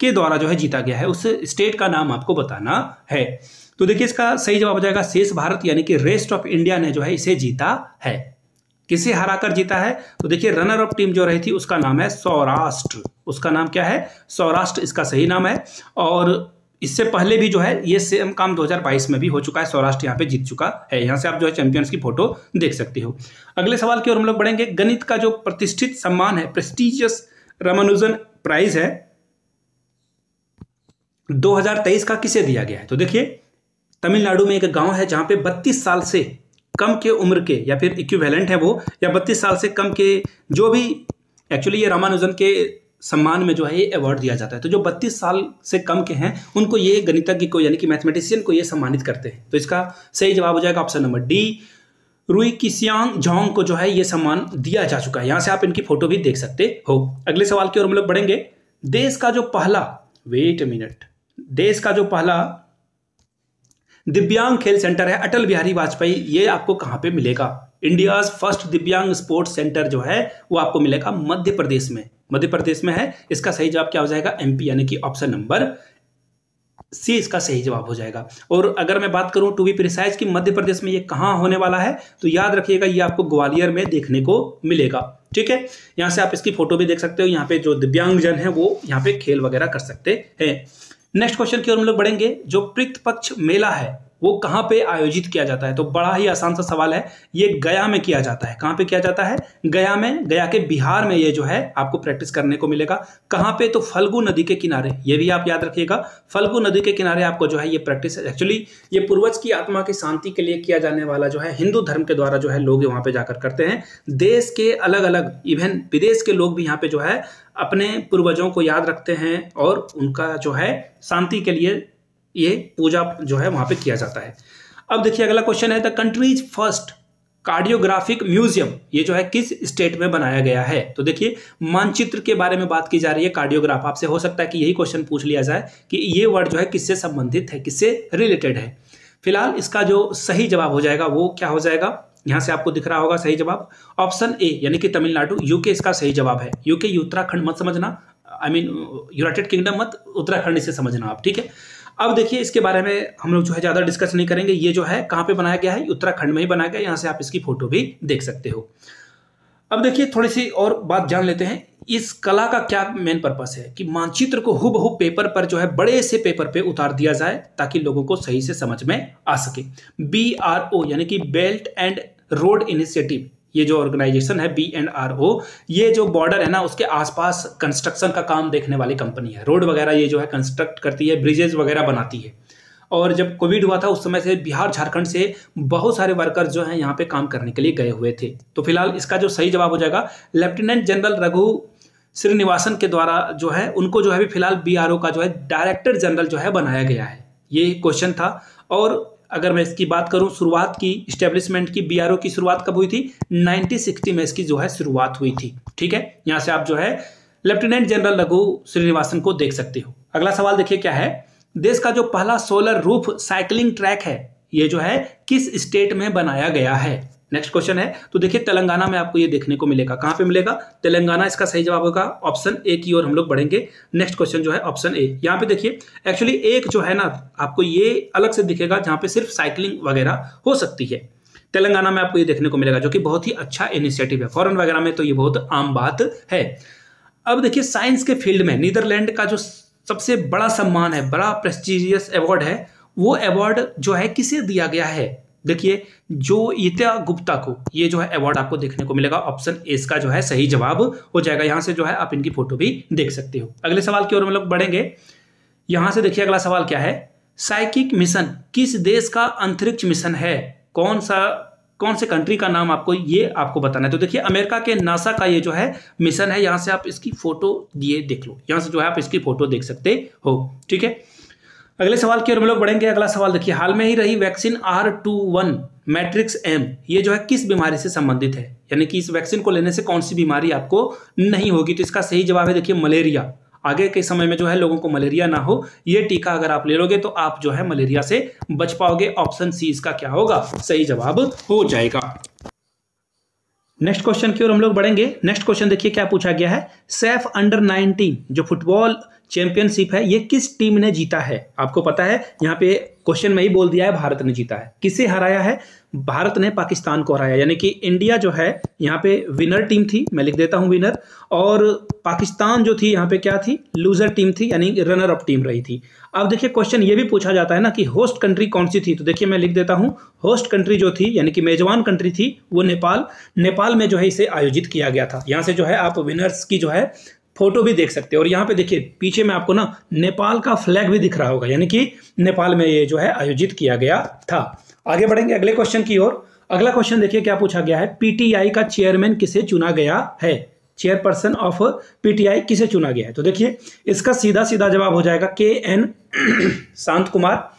के द्वारा जो है जीता गया है? उस स्टेट का नाम आपको बताना है। तो देखिए इसका सही जवाब हो जाएगा शेष भारत, यानी कि रेस्ट ऑफ़ इंडिया ने जो है इसे जीता है। किसे हराकर जीता है? तो देखिए रनर ऑफ़ टीम जो रही थी, उसका नाम है सौराष्ट्र। उसका नाम क्या है? सौराष्ट्र, इसका सही नाम है। और इससे पहले भी जो है, ये सेम काम 2022 में भी हो चुका है। सौराष्ट्र यहाँ पे जीत चुका है। यहाँ से आप जो है चैंपियंस की फ़ोटो देख सकते हो। अगले सवाल की ओर हम लोग बढ़ेंगे। गणित का जो प्रतिष्ठित सम्मान है प्रेस्टिजियस रामानुजन प्राइज है 2023 का किसे दिया गया है? तो देखिए तमिलनाडु में एक गाँव है जहाँ पे 32 साल से कम के उम्र के, या फिर इक्विवेलेंट है वो, या 32 साल से कम के जो भी एक्चुअली ये रामानुजन के सम्मान में जो है ये अवार्ड दिया जाता है। तो जो 32 साल से कम के हैं, उनको ये गणितज्ञ को, यानी कि मैथमेटिशियन को ये सम्मानित करते हैं। तो इसका सही जवाब हो जाएगा ऑप्शन नंबर डी रुई किसियांग जोंग को जो है ये सम्मान दिया जा चुका है। यहाँ से आप इनकी फ़ोटो भी देख सकते हो। अगले सवाल की ओर हम लोग बढ़ेंगे। देश का जो पहला वेट मिनट देश का जो पहला दिव्यांग खेल सेंटर है, अटल बिहारी वाजपेयी, ये आपको कहाँ पे मिलेगा? इंडिया फ़र्स्ट दिव्यांग स्पोर्ट्स सेंटर जो है, वो आपको मिलेगा मध्य प्रदेश में। मध्य प्रदेश में है, इसका सही जवाब क्या हो जाएगा? एमपी यानी कि ऑप्शन नंबर सी इसका सही जवाब हो जाएगा। और अगर मैं बात करूँ टू बी प्रिसाइज कि मध्य प्रदेश में ये कहाँ होने वाला है तो याद रखिएगा, ये आपको ग्वालियर में देखने को मिलेगा। ठीक है? यहाँ से आप इसकी फ़ोटो भी देख सकते हो, यहाँ पे जो दिव्यांगजन है, वो यहाँ पे खेल वगैरह कर सकते हैं। नेक्स्ट क्वेश्चन की ओर हम लोग बढ़ेंगे जो पृथ्वी पक्ष मेला है। वो कहाँ पे आयोजित किया जाता है? तो बड़ा ही आसान सा सवाल है, ये गया में किया जाता है। कहाँ पे किया जाता है? गया में, गया के बिहार में ये जो है आपको प्रैक्टिस करने को मिलेगा। कहाँ पे? तो फल्गु नदी के किनारे, ये भी आप याद रखिएगा। फल्गु नदी के किनारे आपको जो है ये प्रैक्टिस, एक्चुअली ये पूर्वज की आत्मा की शांति के लिए किया जाने वाला जो है हिंदू धर्म के द्वारा जो है लोग वहाँ पर जाकर करते हैं। देश के अलग अलग इवन विदेश के लोग भी यहाँ पे जो है अपने पूर्वजों को याद रखते हैं और उनका जो है शांति के लिए ये पूजा जो है वहाँ पे किया जाता है। अब देखिए, अगला क्वेश्चन है the country's first cardiographic museum ये जो है किस स्टेट में बनाया गया है? तो देखिए, मानचित्र के बारे में बात की जा रही है कार्डियोग्राफ आपसे हो सकता है कि यही क्वेश्चन पूछ लिया जाए कि ये वर्ड जो है किससे संबंधित है, किससे रिलेटेड है? फ़िलहाल इसका जो सही जवाब हो जाएगा, वो क्या हो जाएगा? यहाँ से आपको दिख रहा होगा सही जवाब। ऑप्शन ए यानी कि तमिलनाडु यूके इसका सही जवाब है। यूके उत्तराखंड मत समझना। आई मीन यूनाइटेड किंगडम मत, उत्तराखंड इसे समझना आप, ठीक है? अब देखिए, इसके बारे में हम लोग जो है ज़्यादा डिस्कस नहीं करेंगे। ये जो है, कहाँ पे बनाया गया है? उत्तराखंड में ही बनाया गया यहाँ से आप इसकी फ़ोटो भी देख सकते हो। अब देखिए थोड़ी सी और बात जान लेते हैं। इस कला का क्या मेन पर्पस है? कि मानचित्र को हु हुब पेपर पर जो है, बड़े से पेपर पे उतार दिया जाए, ताकि लोगों को सही से समझ में आ सके। बी आर ओ यानी कि बेल्ट एंड रोड इनिशिएटिव ये जो ऑर्गेनाइजेशन है बी एंड आर ओ ये जो बॉर्डर है ना, उसके आसपास कंस्ट्रक्शन का काम देखने वाली कंपनी है। रोड वगैरह ये जो है कंस्ट्रक्ट करती है ब्रिजेज वगैरह बनाती है। और जब कोविड हुआ था, उस समय से बिहार, झारखंड से बहुत सारे वर्कर्स जो हैं यहाँ पे काम करने के लिए गए हुए थे। तो फ़िलहाल इसका जो सही जवाब हो जाएगा लेफ्टिनेंट जनरल रघु श्रीनिवासन के द्वारा जो है, उनको जो है फ़िलहाल बीआरओ का जो है डायरेक्टर जनरल जो है बनाया गया है। ये क्वेश्चन था। और अगर मैं इसकी बात करूँ, शुरुआत की स्टेब्लिशमेंट की बीआरओ की शुरुआत कब हुई थी? 1960 में इसकी जो है शुरुआत हुई थी। ठीक है? यहाँ से आप जो है लेफ्टिनेंट जनरल लघु श्रीनिवासन को देख सकते हो। अगला सवाल देखिए क्या है? देश का जो पहला सोलर रूफ साइकिलिंग ट्रैक है, ये जो है किस स्टेट में बनाया गया है? नेक्स्ट क्वेश्चन है तो देखिए तेलंगाना में आपको ये देखने को मिलेगा। कहाँ पे मिलेगा? तेलंगाना, इसका सही जवाब होगा ऑप्शन ए की ओर हम लोग बढ़ेंगे। नेक्स्ट क्वेश्चन जो है ऑप्शन ए। यहाँ पे देखिए एक्चुअली एक जो है ना, आपको ये अलग से दिखेगा जहाँ पे सिर्फ़ साइकिलिंग वगैरह हो सकती है। तेलंगाना में आपको ये देखने को मिलेगा, जो कि बहुत ही अच्छा इनिशिएटिव है। फॉरन वगैरह में तो ये बहुत आम बात है। अब देखिए साइंस के फ़ील्ड में नीदरलैंड का जो सबसे बड़ा सम्मान है, बड़ा प्रेस्टिजियस अवार्ड है, वो अवार्ड जो है किसे दिया गया है? देखिए, जो इत्या गुप्ता को, ये जो है अवार्ड आपको देखने को मिलेगा ऑप्शन ए का जो है सही जवाब हो जाएगा। यहाँ से जो है आप इनकी फ़ोटो भी देख सकते हो। अगले सवाल की ओर हम लोग बढ़ेंगे। यहाँ से देखिए अगला सवाल क्या है? साइकिक मिशन किस देश का अंतरिक्ष मिशन है? कौन सा, कौन से कंट्री का नाम आपको ये आपको बताना है? तो देखिए, अमेरिका के नासा का ये जो है मिशन है, यहाँ से आप इसकी फ़ोटो दिए देख लो। यहाँ से जो है आप इसकी फ़ोटो देख सकते हो, ठीक है? अगले सवाल की ओर हम लोग बढ़ेंगे। अगला सवाल देखिए, हाल में ही रही vaccine R two one, matrix M, ये जो है किस बीमारी से संबंधित है? यानी कि इस वैक्सीन को लेने से कौन सी बीमारी आपको नहीं होगी? तो इसका सही जवाब है, देखिए, मलेरिया। आगे के समय में जो है लोगों को मलेरिया ना हो, ये टीका अगर आप ले लोगे तो आप जो है मलेरिया से बच पाओगे। ऑप्शन सी इसका क्या होगा? सही जवाब हो जाएगा। नेक्स्ट क्वेश्चन की ओर हम लोग बढ़ेंगे। नेक्स्ट क्वेश्चन देखिए क्या पूछा गया है। सैफ अंडर 19 जो फुटबॉल चैंपियनशिप है, ये किस टीम ने जीता है? आपको पता है, यहाँ पे क्वेश्चन में ही बोल दिया है, भारत ने जीता है। किसे हराया है? भारत ने पाकिस्तान को हराया। यानी कि इंडिया जो है, यहाँ पे विनर टीम थी, मैं लिख देता हूँ विनर और पाकिस्तान जो थी, यहाँ पे क्या थी? लूजर टीम थी, यानी रनर अप टीम रही थी। अब देखिए क्वेश्चन ये भी पूछा जाता है ना कि होस्ट कंट्री कौन सी थी? तो देखिए, मैं लिख देता हूँ। होस्ट कंट्री जो थी, यानी कि मेजबान कंट्री थी, वो नेपाल। नेपाल में जो है, इसे आयोजित किया गया था। यहाँ से जो है, आप विनर्स की जो है फ़ोटो भी देख सकते हैं। और यहाँ पे देखिए, पीछे में आपको ना, नेपाल का फ्लैग भी दिख रहा होगा। यानी कि नेपाल में ये जो है, आयोजित किया गया था। आगे बढ़ेंगे अगले क्वेश्चन की ओर। अगला क्वेश्चन देखिए क्या पूछा गया है। पीटीआई का चेयरमैन किसे चुना गया है? चेयरपर्सन ऑफ़ पीटीआई किसे चुना गया है? तो देखिए इसका सीधा सीधा जवाब हो जाएगा के एन शांत कुमार।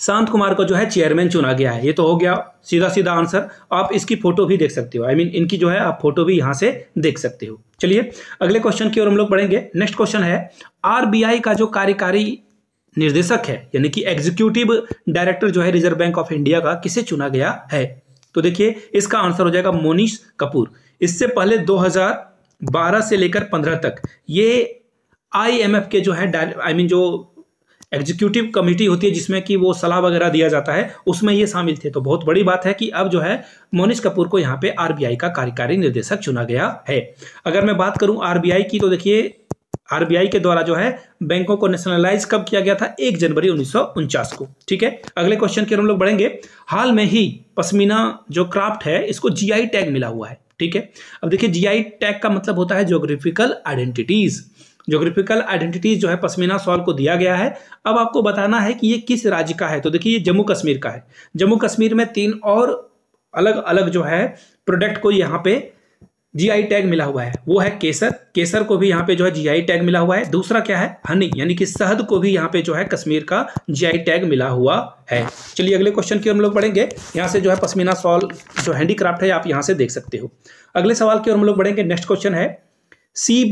शांत कुमार को जो है चेयरमैन चुना गया है। ये तो हो गया सीधा सीधा आंसर आप इसकी फ़ोटो भी देख सकते हो। आई I मीन mean, इनकी जो है आप फ़ोटो भी यहाँ से देख सकते हो। चलिए अगले क्वेश्चन की ओर हम लोग पढ़ेंगे नेक्स्ट क्वेश्चन है आरबीआई का जो कार्यकारी निर्देशक है, यानी कि एग्जीक्यूटिव डायरेक्टर जो है रिज़र्व बैंक ऑफ़ इंडिया का किसे चुना गया है? तो देखिए, इसका आंसर हो जाएगा मोनिश कपूर। इससे पहले 2012 से लेकर 15 तक, ये आईएमएफ के जो है आई मीन जो एग्जीक्यूटिव कमेटी होती है, जिसमें कि वो सलाह वगैरह दिया जाता है, उसमें ये शामिल थे। तो बहुत बड़ी बात है कि अब जो है मोनिश कपूर को यहाँ पे आरबीआई का कार्यकारी निर्देशक चुना गया है। अगर मैं बात करूँ आरबीआई की तो देखिए आरबीआई के द्वारा जो है, बैंकों को नेशनलाइज कब किया गया था? एक जनवरी उन्नीस को, ठीक है? अगले क्वेश्चन की हम लोग बढ़ेंगे। हाल में ही पश्मीना जो क्राफ्ट है, इसको जीआई टैग मिला हुआ है, ठीक है? अब देखिए जीआई टैग का मतलब होता है जोग्राफिकल आइडेंटिटीज जोग्राफिकल आइडेंटिटीज जो है, पश्मीना सॉल को दिया गया है। अब आपको बताना है कि ये किस राज्य का है? तो देखिए, ये जम्मू कश्मीर का है। जम्मू कश्मीर में तीन और अलग अलग जो है प्रोडक्ट को यहाँ पे जीआई टैग मिला हुआ है। वो है केसर। केसर को भी यहाँ पे जो है जीआई टैग मिला हुआ है। दूसरा क्या है? हनी, यानी कि शहद को भी यहाँ पे जो है कश्मीर का जीआई टैग मिला हुआ है। चलिए अगले क्वेश्चन की हम लोग पढ़ेंगे यहाँ से जो है पश्मीना सॉल जो हैंडीक्राफ्ट है, आप यहाँ से देख सकते हो। अगले सवाल की ओर हम लोग बढ़ेंगे। नेक्स्ट क्वेश्चन है सी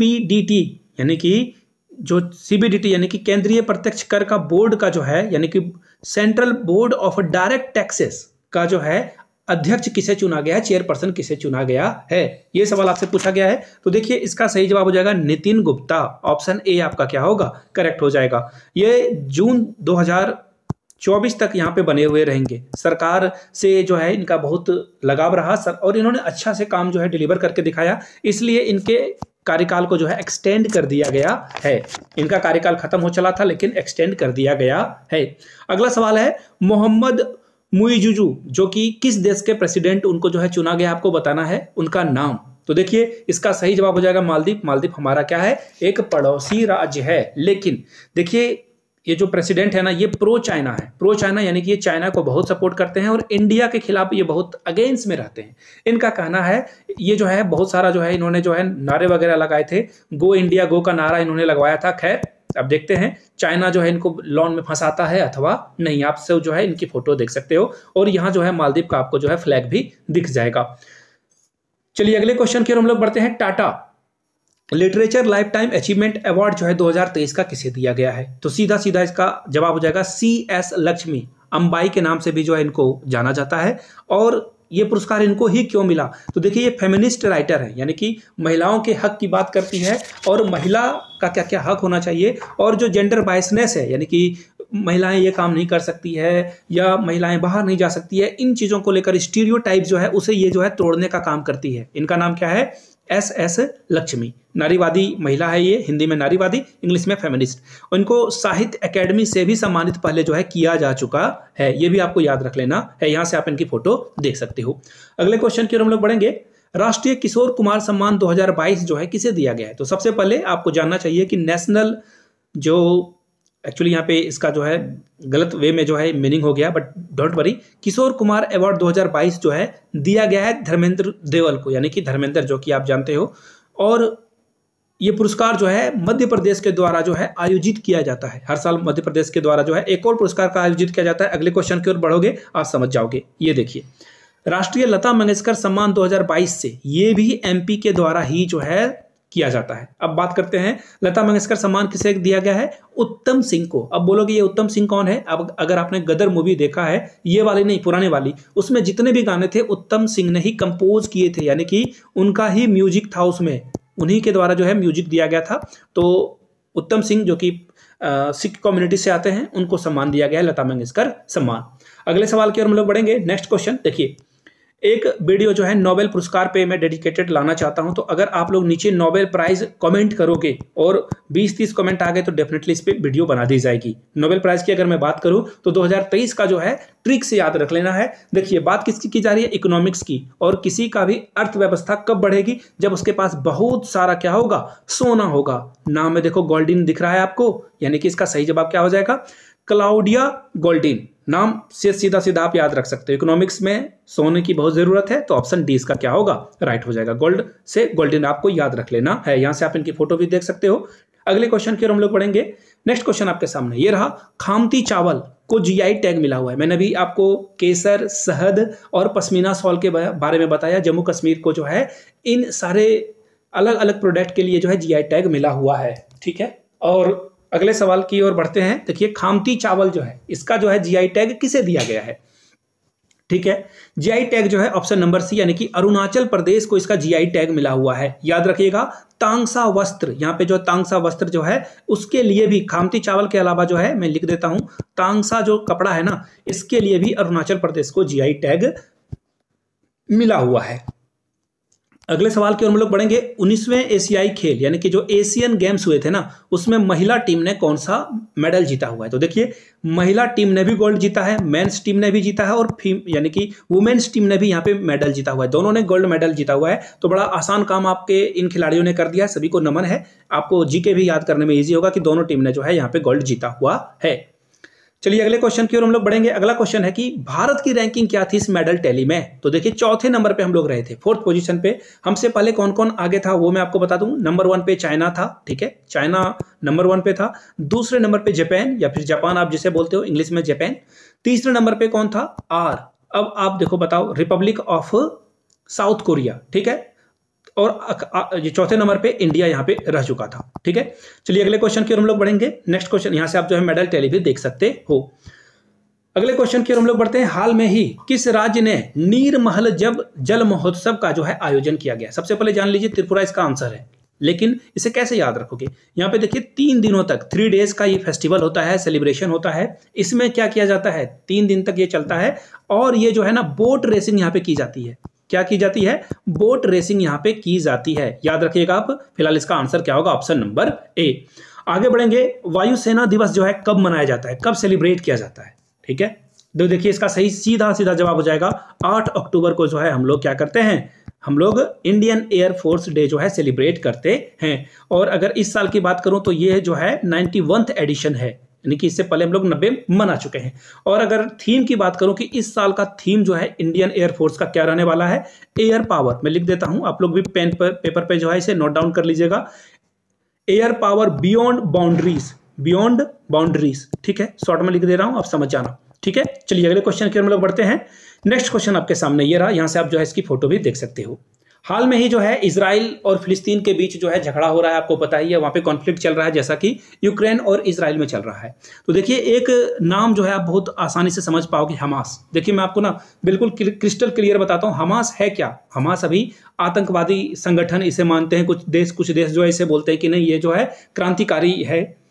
यानी कि जो सीबीडीटी यानी कि केंद्रीय प्रत्यक्ष कर का बोर्ड का जो है, यानी कि central board of direct taxes का जो है अध्यक्ष किसे चुना गया है? चेयरपर्सन किसे चुना गया है? ये सवाल आपसे पूछा गया है। तो देखिए, इसका सही जवाब हो जाएगा नितिन गुप्ता। ऑप्शन ए आपका क्या होगा? करेक्ट हो जाएगा। ये जून 2024 तक यहाँ पे बने हुए रहेंगे। सरकार से जो है इनका बहुत लगाव रहा सर, और इन्होंने अच्छा से काम जो है डिलीवर करके दिखाया। इसलिए इनके कार्यकाल को जो है एक्सटेंड कर दिया गया है। इनका कार्यकाल खत्म हो चला था, लेकिन एक्सटेंड कर दिया गया है। अगला सवाल है, मोहम्मद मुईजुजू जो कि किस देश के प्रेसिडेंट उनको जो है चुना गया आपको बताना है, उनका नाम। तो देखिए, इसका सही जवाब हो जाएगा मालदीप। मालदीप, हमारा क्या है? एक पड़ोसी राज्य है। लेकिन देखिए, ये जो प्रेसिडेंट है ना, ये प्रो चाइना है। प्रो चाइना यानी कि ये चाइना को बहुत सपोर्ट करते हैं और इंडिया के खिलाफ ये बहुत अगेंस्ट में रहते हैं। इनका कहना है, ये जो है, बहुत सारा जो है इन्होंने जो है नारे वगैरह लगाए थे। गो इंडिया, गो का नारा इन्होंने लगवाया था। खैर अब देखते हैं, चाइना जो है इनको लॉन में फंसाता है अथवा नहीं, आप सब जो है इनकी फ़ोटो देख सकते हो और यहाँ जो है मालदीव का आपको जो है फ्लैग भी दिख जाएगा। चलिए अगले क्वेश्चन की ओर हम लोग बढ़ते हैं, Tata. Literature lifetime achievement award जो है 2023 का किसे दिया गया है? तो सीधा सीधा इसका जवाब हो जाएगा सी एस लक्ष्मी, अंबाई के नाम से भी जो है इनको जाना जाता है और ये पुरस्कार इनको ही क्यों मिला? तो देखिए, ये फेमिनिस्ट राइटर है, यानी कि महिलाओं के हक की बात करती है और महिला का क्या क्या हक होना चाहिए और जो जेंडर बायसनेस है, यानी कि महिलाएँ ये काम नहीं कर सकती है या महिलाएँ बाहर नहीं जा सकती है, इन चीज़ों को लेकर स्टीरियो जो है, उसे ये जो है तोड़ने का काम करती है। इनका नाम क्या है? S S Lakshmi. नारीवादी महिला है ये, हिंदी में नारीवादी, इंग्लिश में फेमिनिस्ट इनको साहित्य एकेडमी से भी सम्मानित पहले जो है किया जा चुका है, ये भी आपको याद रख लेना है, यहाँ से आप इनकी फ़ोटो देख सकते हो। अगले क्वेश्चन की ओर हम लोग बढ़ेंगे। राष्ट्रीय किशोर कुमार सम्मान 2022 जो है किसे दिया गया है? तो सबसे पहले आपको जानना चाहिए कि नेशनल जो एक्चुअली यहाँ पे इसका जो है, गलत वे में जो है मीनिंग हो गया but don't worry Kishore Kumar award 2022 जो है, दिया गया है धर्मेंद्र देवल को, यानी कि धर्मेंद्र जो कि आप जानते हो। और ये पुरस्कार जो है, मध्य प्रदेश के द्वारा जो है, आयोजित किया जाता है। हर साल मध्य प्रदेश के द्वारा जो है, एक और पुरस्कार का आयोजित किया जाता है। अगले क्वेश्चन की ओर बढ़ोगे, आप समझ जाओगे। ये देखिए, राष्ट्रीय लता मंगेशकर सम्मान 2022 से, ये भी एमपी के द्वारा ही जो है किया जाता है। अब बात करते हैं, लता मंगेशकर सम्मान किसे दिया गया है? उत्तम सिंह को। अब बोलोगे ये उत्तम सिंह कौन है? अब अगर आपने गदर मूवी देखा है, ये वाली नहीं, पुराने वाली, उसमें जितने भी गाने थे, उत्तम सिंह ने ही कंपोज किए थे। यानी कि उनका ही म्यूज़िक था उसमें। उन्हीं के द्वारा जो है म्यूज़िक दिया गया था। तो उत्तम सिंह जो कि सिख कम्युनिटी से आते हैं, उनको सम्मान दिया गया है लता मंगेशकर सम्मान। अगले सवाल की ओर हम लोग बढ़ेंगे। नेक्स्ट क्वेश्चन देखिए। एक वीडियो जो है नोबेल पुरस्कार पे मैं डेडिकेटेड लाना चाहता हूँ। तो अगर आप लोग नीचे नोबेल प्राइज कमेंट करोगे और 20-30 कमेंट आ गए तो डेफिनेटली इस पर वीडियो बना दी जाएगी। नोबेल प्राइज की अगर मैं बात करूँ तो 2023 का जो है ट्रिक से याद रख लेना है। देखिए, बात किसकी की जा रही है? इकोनॉमिक्स की। और किसी का भी अर्थव्यवस्था कब बढ़ेगी? जब उसके पास बहुत सारा क्या होगा? सोना होगा। नाम में देखो गोल्डिन दिख रहा है आपको। यानी कि इसका सही जवाब क्या हो जाएगा? Claudia Goldin. नाम से सीधा सीधा आप याद रख सकते हो। इकोनॉमिक्स में सोने की बहुत ज़रूरत है तो ऑप्शन डी इसका क्या होगा? राइट हो जाएगा। गोल्ड से गोल्डन आपको याद रख लेना है। यहाँ से आप इनकी फ़ोटो भी देख सकते हो। अगले क्वेश्चन की ओर हम लोग पढ़ेंगे नेक्स्ट क्वेश्चन आपके सामने। ये रहा, खामती चावल को जीआई टैग मिला हुआ है। मैंने अभी आपको केसर, शहद और पश्मीना सॉल के बारे में बताया। जम्मू कश्मीर को जो है, इन सारे अलग अलग प्रोडक्ट के लिए जो है जीआई टैग मिला हुआ है। ठीक है? और अगले सवाल की ओर बढ़ते हैं। देखिए, खामती चावल जो है, इसका जो है जीआई टैग किसे दिया गया है? ठीक है जीआई टैग जो है ऑप्शन नंबर सी यानी कि अरुणाचल प्रदेश को इसका जीआई टैग मिला हुआ है। याद रखिएगा, तांगसा वस्त्र, यहाँ पे जो तांगसा वस्त्र जो है, उसके लिए भी खामती चावल के अलावा जो है, मैं लिख देता हूँ, तांगसा जो कपड़ा है ना, इसके लिए भी अरुणाचल प्रदेश को जीआई टैग मिला हुआ है। अगले सवाल की ओर हम लोग बढ़ेंगे। उन्नीसवें एशियाई खेल, यानी कि जो एशियन गेम्स हुए थे ना, उसमें महिला टीम ने कौन सा मेडल जीता हुआ है? तो देखिए, महिला टीम ने भी गोल्ड जीता है मेंस टीम ने भी जीता है, और फीम यानी कि वुमेन्स टीम ने भी यहाँ पे मेडल जीता हुआ है। दोनों ने गोल्ड मेडल जीता हुआ है। तो बड़ा आसान काम आपके इन खिलाड़ियों ने कर दिया है सभी को नमन है। आपको जीके भी याद करने में ईजी होगा कि दोनों टीम ने जो है यहाँ पे गोल्ड जीता हुआ है। चलिए अगले क्वेश्चन की ओर हम लोग बढ़ेंगे। अगला क्वेश्चन है कि भारत की रैंकिंग क्या थी इस मेडल टैली में? तो देखिए, चौथे नंबर पे हम लोग रहे थे फोर्थ पोजीशन पे। हमसे पहले कौन कौन आगे था वो मैं आपको बता दूँ। नंबर वन पे चाइना था, ठीक है? चाइना नंबर वन पे था। दूसरे नंबर पे जापान, या फिर जापान आप जिसे बोलते हो, इंग्लिश में जापान। तीसरे नंबर पे कौन था? आर अब आप देखो, बताओ रिपब्लिक ऑफ़ साउथ कोरिया ठीक है? और ये चौथे नंबर पे इंडिया यहाँ पे रह चुका था। ठीक है? चलिए अगले क्वेश्चन की ओर हम लोग बढ़ेंगे। नेक्स्ट क्वेश्चन यहाँ से आप जो है मेडल टेली भी देख सकते हो। अगले क्वेश्चन की ओर हम लोग बढ़ते हैं। हाल में ही किस राज्य ने नीरमहल जब जल महोत्सव का जो है आयोजन किया गया? सबसे पहले जान लीजिए, त्रिपुरा इसका आंसर है। लेकिन इसे कैसे याद रखोगे? यहाँ पे देखिए, तीन दिनों तक थ्री डेज़ का ये फेस्टिवल होता है सेलिब्रेशन होता है। इसमें क्या किया जाता है? तीन दिन तक ये चलता है। और ये जो है ना बोट रेसिंग यहाँ पे की जाती है। क्या की जाती है? बोट रेसिंग यहाँ पे की जाती है। याद रखिएगा आप, फ़िलहाल इसका आंसर क्या होगा? ऑप्शन नंबर ए आगे बढ़ेंगे, वायुसेना दिवस जो है कब मनाया जाता है? कब सेलिब्रेट किया जाता है? ठीक है? तो देखिए, इसका सही सीधा सीधा जवाब हो जाएगा। आठ अक्टूबर को जो है हम लोग क्या करते हैं? हम लोग इंडियन एयरफोर्स डे जो है सेलिब्रेट करते हैं। और अगर इस साल की बात करूँ तो ये जो है नाइन्टी एडिशन है। यानी कि इससे पहले हम लोग नब्बे मना चुके हैं। और अगर थीम की बात करूँ कि इस साल का थीम जो है इंडियन एयरफोर्स का क्या रहने वाला है? एयर पावर मैं लिख देता हूँ, आप लोग भी पेन पर पेपर पे जो है इसे नोट डाउन कर लीजिएगा। Air power beyond boundaries beyond boundaries ठीक है? शॉर्ट में लिख दे रहा हूँ, आप समझ जाना। ठीक है? चलिए अगले क्वेश्चन की हम लोग बढ़ते हैं। नेक्स्ट क्वेश्चन आपके सामने ये रहा, यहाँ से आप जो है इसकी फ़ोटो भी देख सकते हो। हाल में ही जो है इसराइल और फिलिस्तीन के बीच जो है झगड़ा हो रहा है, आपको पता ही है, वहाँ पे कॉन्फ्लिक्ट चल रहा है, जैसा कि यूक्रेन और इसराइल में चल रहा है। तो देखिए, एक नाम जो है आप बहुत आसानी से समझ पाओगे हमास। देखिए, मैं आपको ना बिल्कुल क्रिस्टल क्लियर बताता हूँ, हमास है क्या? हमास अभी आतंकवादी संगठन इसे मानते हैं, कुछ देश कुछ देश जो है इसे बोलते हैं कि नहीं, ये जो है क्रांतिकारी है।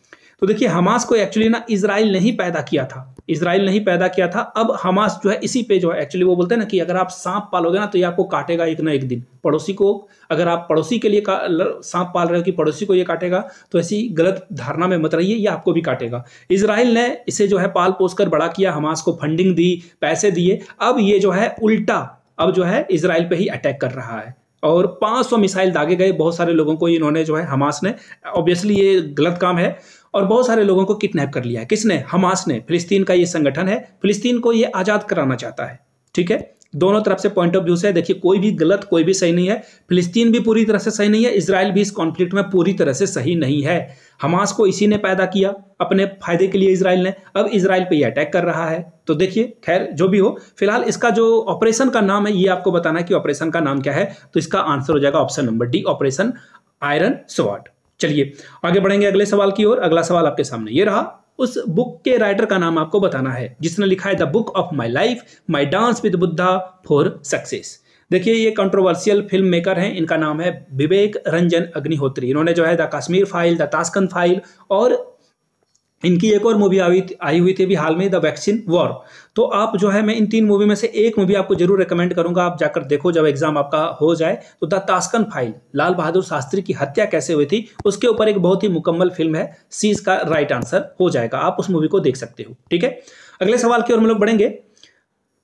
तो देखिए, हमास को एक्चुअली ना इसराइल ने ही पैदा किया था। इसराइल ने ही पैदा किया था। अब हमास जो है, इसी पे जो है एक्चुअली वो बोलते हैं ना कि अगर आप सांप पालोगे ना तो ये आपको काटेगा एक ना एक दिन। पड़ोसी को, अगर आप पड़ोसी के लिए सांप पाल रहे हो कि पड़ोसी को ये काटेगा तो ऐसी गलत धारणा में मत रहिए, ये आपको भी काटेगा। इसराइल ने इसे जो है, पाल पोस कर बड़ा किया, हमास को फंडिंग दी, पैसे दिए। अब ये जो है, उल्टा, अब जो है, इसराइल पे ही अटैक कर रहा है। और 500 मिसाइल दागे गए, बहुत सारे लोगों को इन्होंने जो है, हमास ने। ऑब्वियसली ये गलत काम है। और बहुत सारे लोगों को किडनैप कर लिया है। किसने? हमास ने। फिलिस्तीन का ये संगठन है। फिलिस्तीन को ये आज़ाद कराना चाहता है। ठीक है? दोनों तरफ़ से पॉइंट ऑफ़ व्यू से, देखिए, कोई भी गलत, कोई भी सही नहीं है। फिलिस्तीन भी पूरी तरह से सही नहीं है। इसराइल भी इस कॉन्फ्लिक्ट में पूरी तरह से सही नहीं है। हमास को इसी ने पैदा किया, अपने फ़ायदे के लिए इसराइल ने। अब इसराइल पे ये अटैक कर रहा है। तो देखिए, खैर, जो भी हो, फ़िलहाल इसका जो ऑपरेशन का नाम है, ये आपको बताना है कि ऑपरेशन का नाम क्या है। तो इसका आंसर हो जाएगा option number D operation iron swat चलिए, आगे बढ़ेंगे अगले सवाल की ओर। अगला सवाल आपके सामने ये रहा, उस बुक के राइटर का नाम आपको बताना है, जिसने लिखा है the book of my life my dance with Buddha for success देखिए, ये कंट्रोवर्शियल फ़िल्म मेकर हैं, इनका नाम है विवेक रंजन अग्निहोत्री। इन्होंने जो है the Kashmir file the Tashkent file और इनकी एक और मूवी आई आई हुई थी अभी हाल में द वैक्सीन वॉर तो आप जो है, मैं इन तीन मूवी में से एक मूवी आपको ज़रूर रिकमेंड करूँगा। आप जाकर देखो, जब एग्ज़ाम आपका हो जाए। तो the Tashkent file Lal Bahadur Shastri की हत्या कैसे हुई थी, उसके ऊपर एक बहुत ही मुकम्मल फ़िल्म है। सी इसका राइट आंसर हो जाएगा। आप उस मूवी को देख सकते हो, ठीक है? अगले सवाल की ओर हम लोग बढ़ेंगे।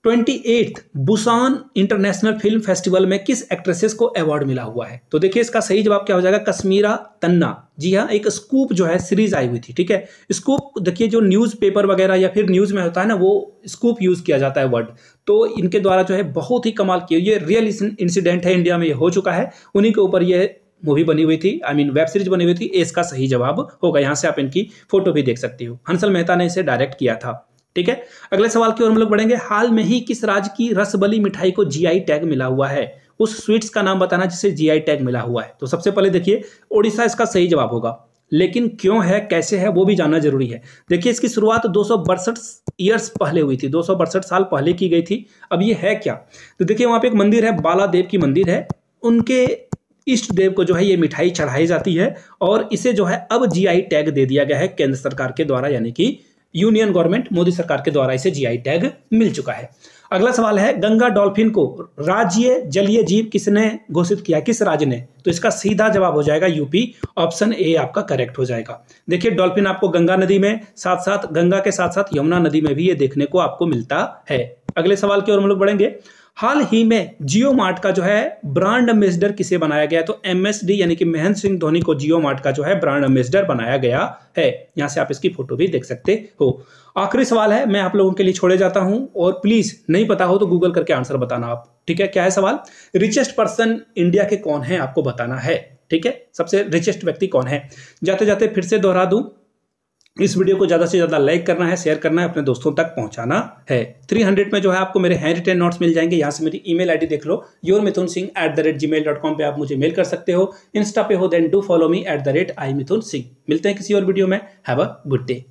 Twenty eighth Busan international film festival में किस एक्ट्रेसेस को अवार्ड मिला हुआ है? तो देखिए इसका सही जवाब क्या हो जाएगा? कश्मीरा तन्ना। जी हाँ एक स्कूप जो है, सीरीज़ आई हुई थी, ठीक है? स्कूप, देखिए जो न्यूज़ पेपर वगैरह या फिर न्यूज़ में होता है ना, वो स्कूप यूज़ किया जाता है वर्ड। तो इनके द्वारा जो है, बहुत ही कमाल किया ये रियल इंसिडेंट है, इंडिया में ये हो चुका है। उन्हीं के ऊपर ये मूवी बनी हुई थी, आई मीन वेब सीरीज़ बनी हुई थी। इसका सही जवाब होगा, यहाँ से आप इनकी फ़ोटो भी देख सकती हो। हंसल मेहता ने इसे डायरेक्ट किया था। ठीक है? अगले सवाल की ओर हम लोग बढ़ेंगे। हाल में ही किस राज्य की रसबली मिठाई को जीआई टैग मिला हुआ है? उस स्वीट्स का नाम बताना जिसे जीआई टैग मिला हुआ है। तो सबसे पहले देखिए, ओडिशा इसका सही जवाब होगा। लेकिन क्यों है, कैसे है, वो भी जानना ज़रूरी है। देखिए, इसकी शुरुआत दो ईयर्स पहले हुई थी। दो साल पहले की गई थी। अब ये है क्या? तो देखिए, वहाँ पे एक मंदिर है बाला देव की मंदिर है। उनके इष्ट देव को जो है ये मिठाई चढ़ाई जाती है और इसे जो है अब जीआई टैग दे दिया गया है केंद्र सरकार के द्वारा, यानी कि यूनियन गवर्नमेंट मोदी सरकार के द्वारा इसे जीआई टैग मिल चुका है। अगला सवाल है, गंगा डॉल्फिन को राज्य जलीय जीव किसने घोषित किया किस राज्य ने? तो इसका सीधा जवाब हो जाएगा यूपी ऑप्शन ए आपका करेक्ट हो जाएगा। देखिए, डॉल्फिन आपको गंगा नदी में साथ साथ गंगा के साथ साथ यमुना नदी में भी ये देखने को आपको मिलता है। अगले सवाल की ओर हम लोग बढ़ेंगे। हाल ही में जियो मार्ट का जो है ब्रांड एम्बेसडर किसे बनाया गया तो एमएसडी यानी कि महेंद्र सिंह धोनी को जियो मार्ट का जो है ब्रांड एम्बेसडर बनाया गया है। यहाँ से आप इसकी फ़ोटो भी देख सकते हो। आखिरी सवाल है, मैं आप लोगों के लिए छोड़े जाता हूँ और प्लीज़ नहीं पता हो तो गूगल करके आंसर बताना आप। ठीक है, क्या है सवाल? रिचेस्ट पर्सन इंडिया के कौन है? आपको बताना है। ठीक है, सबसे रिचेस्ट व्यक्ति कौन है? जाते जाते फिर से दोहरा दूँ। इस वीडियो को ज़्यादा से ज़्यादा लाइक करना है, शेयर करना है, अपने दोस्तों तक पहुंचाना है। 300 में जो है आपको मेरे हैंड रिटेन नोट्स मिल जाएँगे। यहाँ से मेरी ईमेल आईडी देख लो। Your Mithun Singh at the rate gmail dot com पर आप मुझे मेल कर सकते हो। इंस्टा पे हो then do follow me at the rate I Mithun Singh मिलते हैं किसी और वीडियो में। Have a good day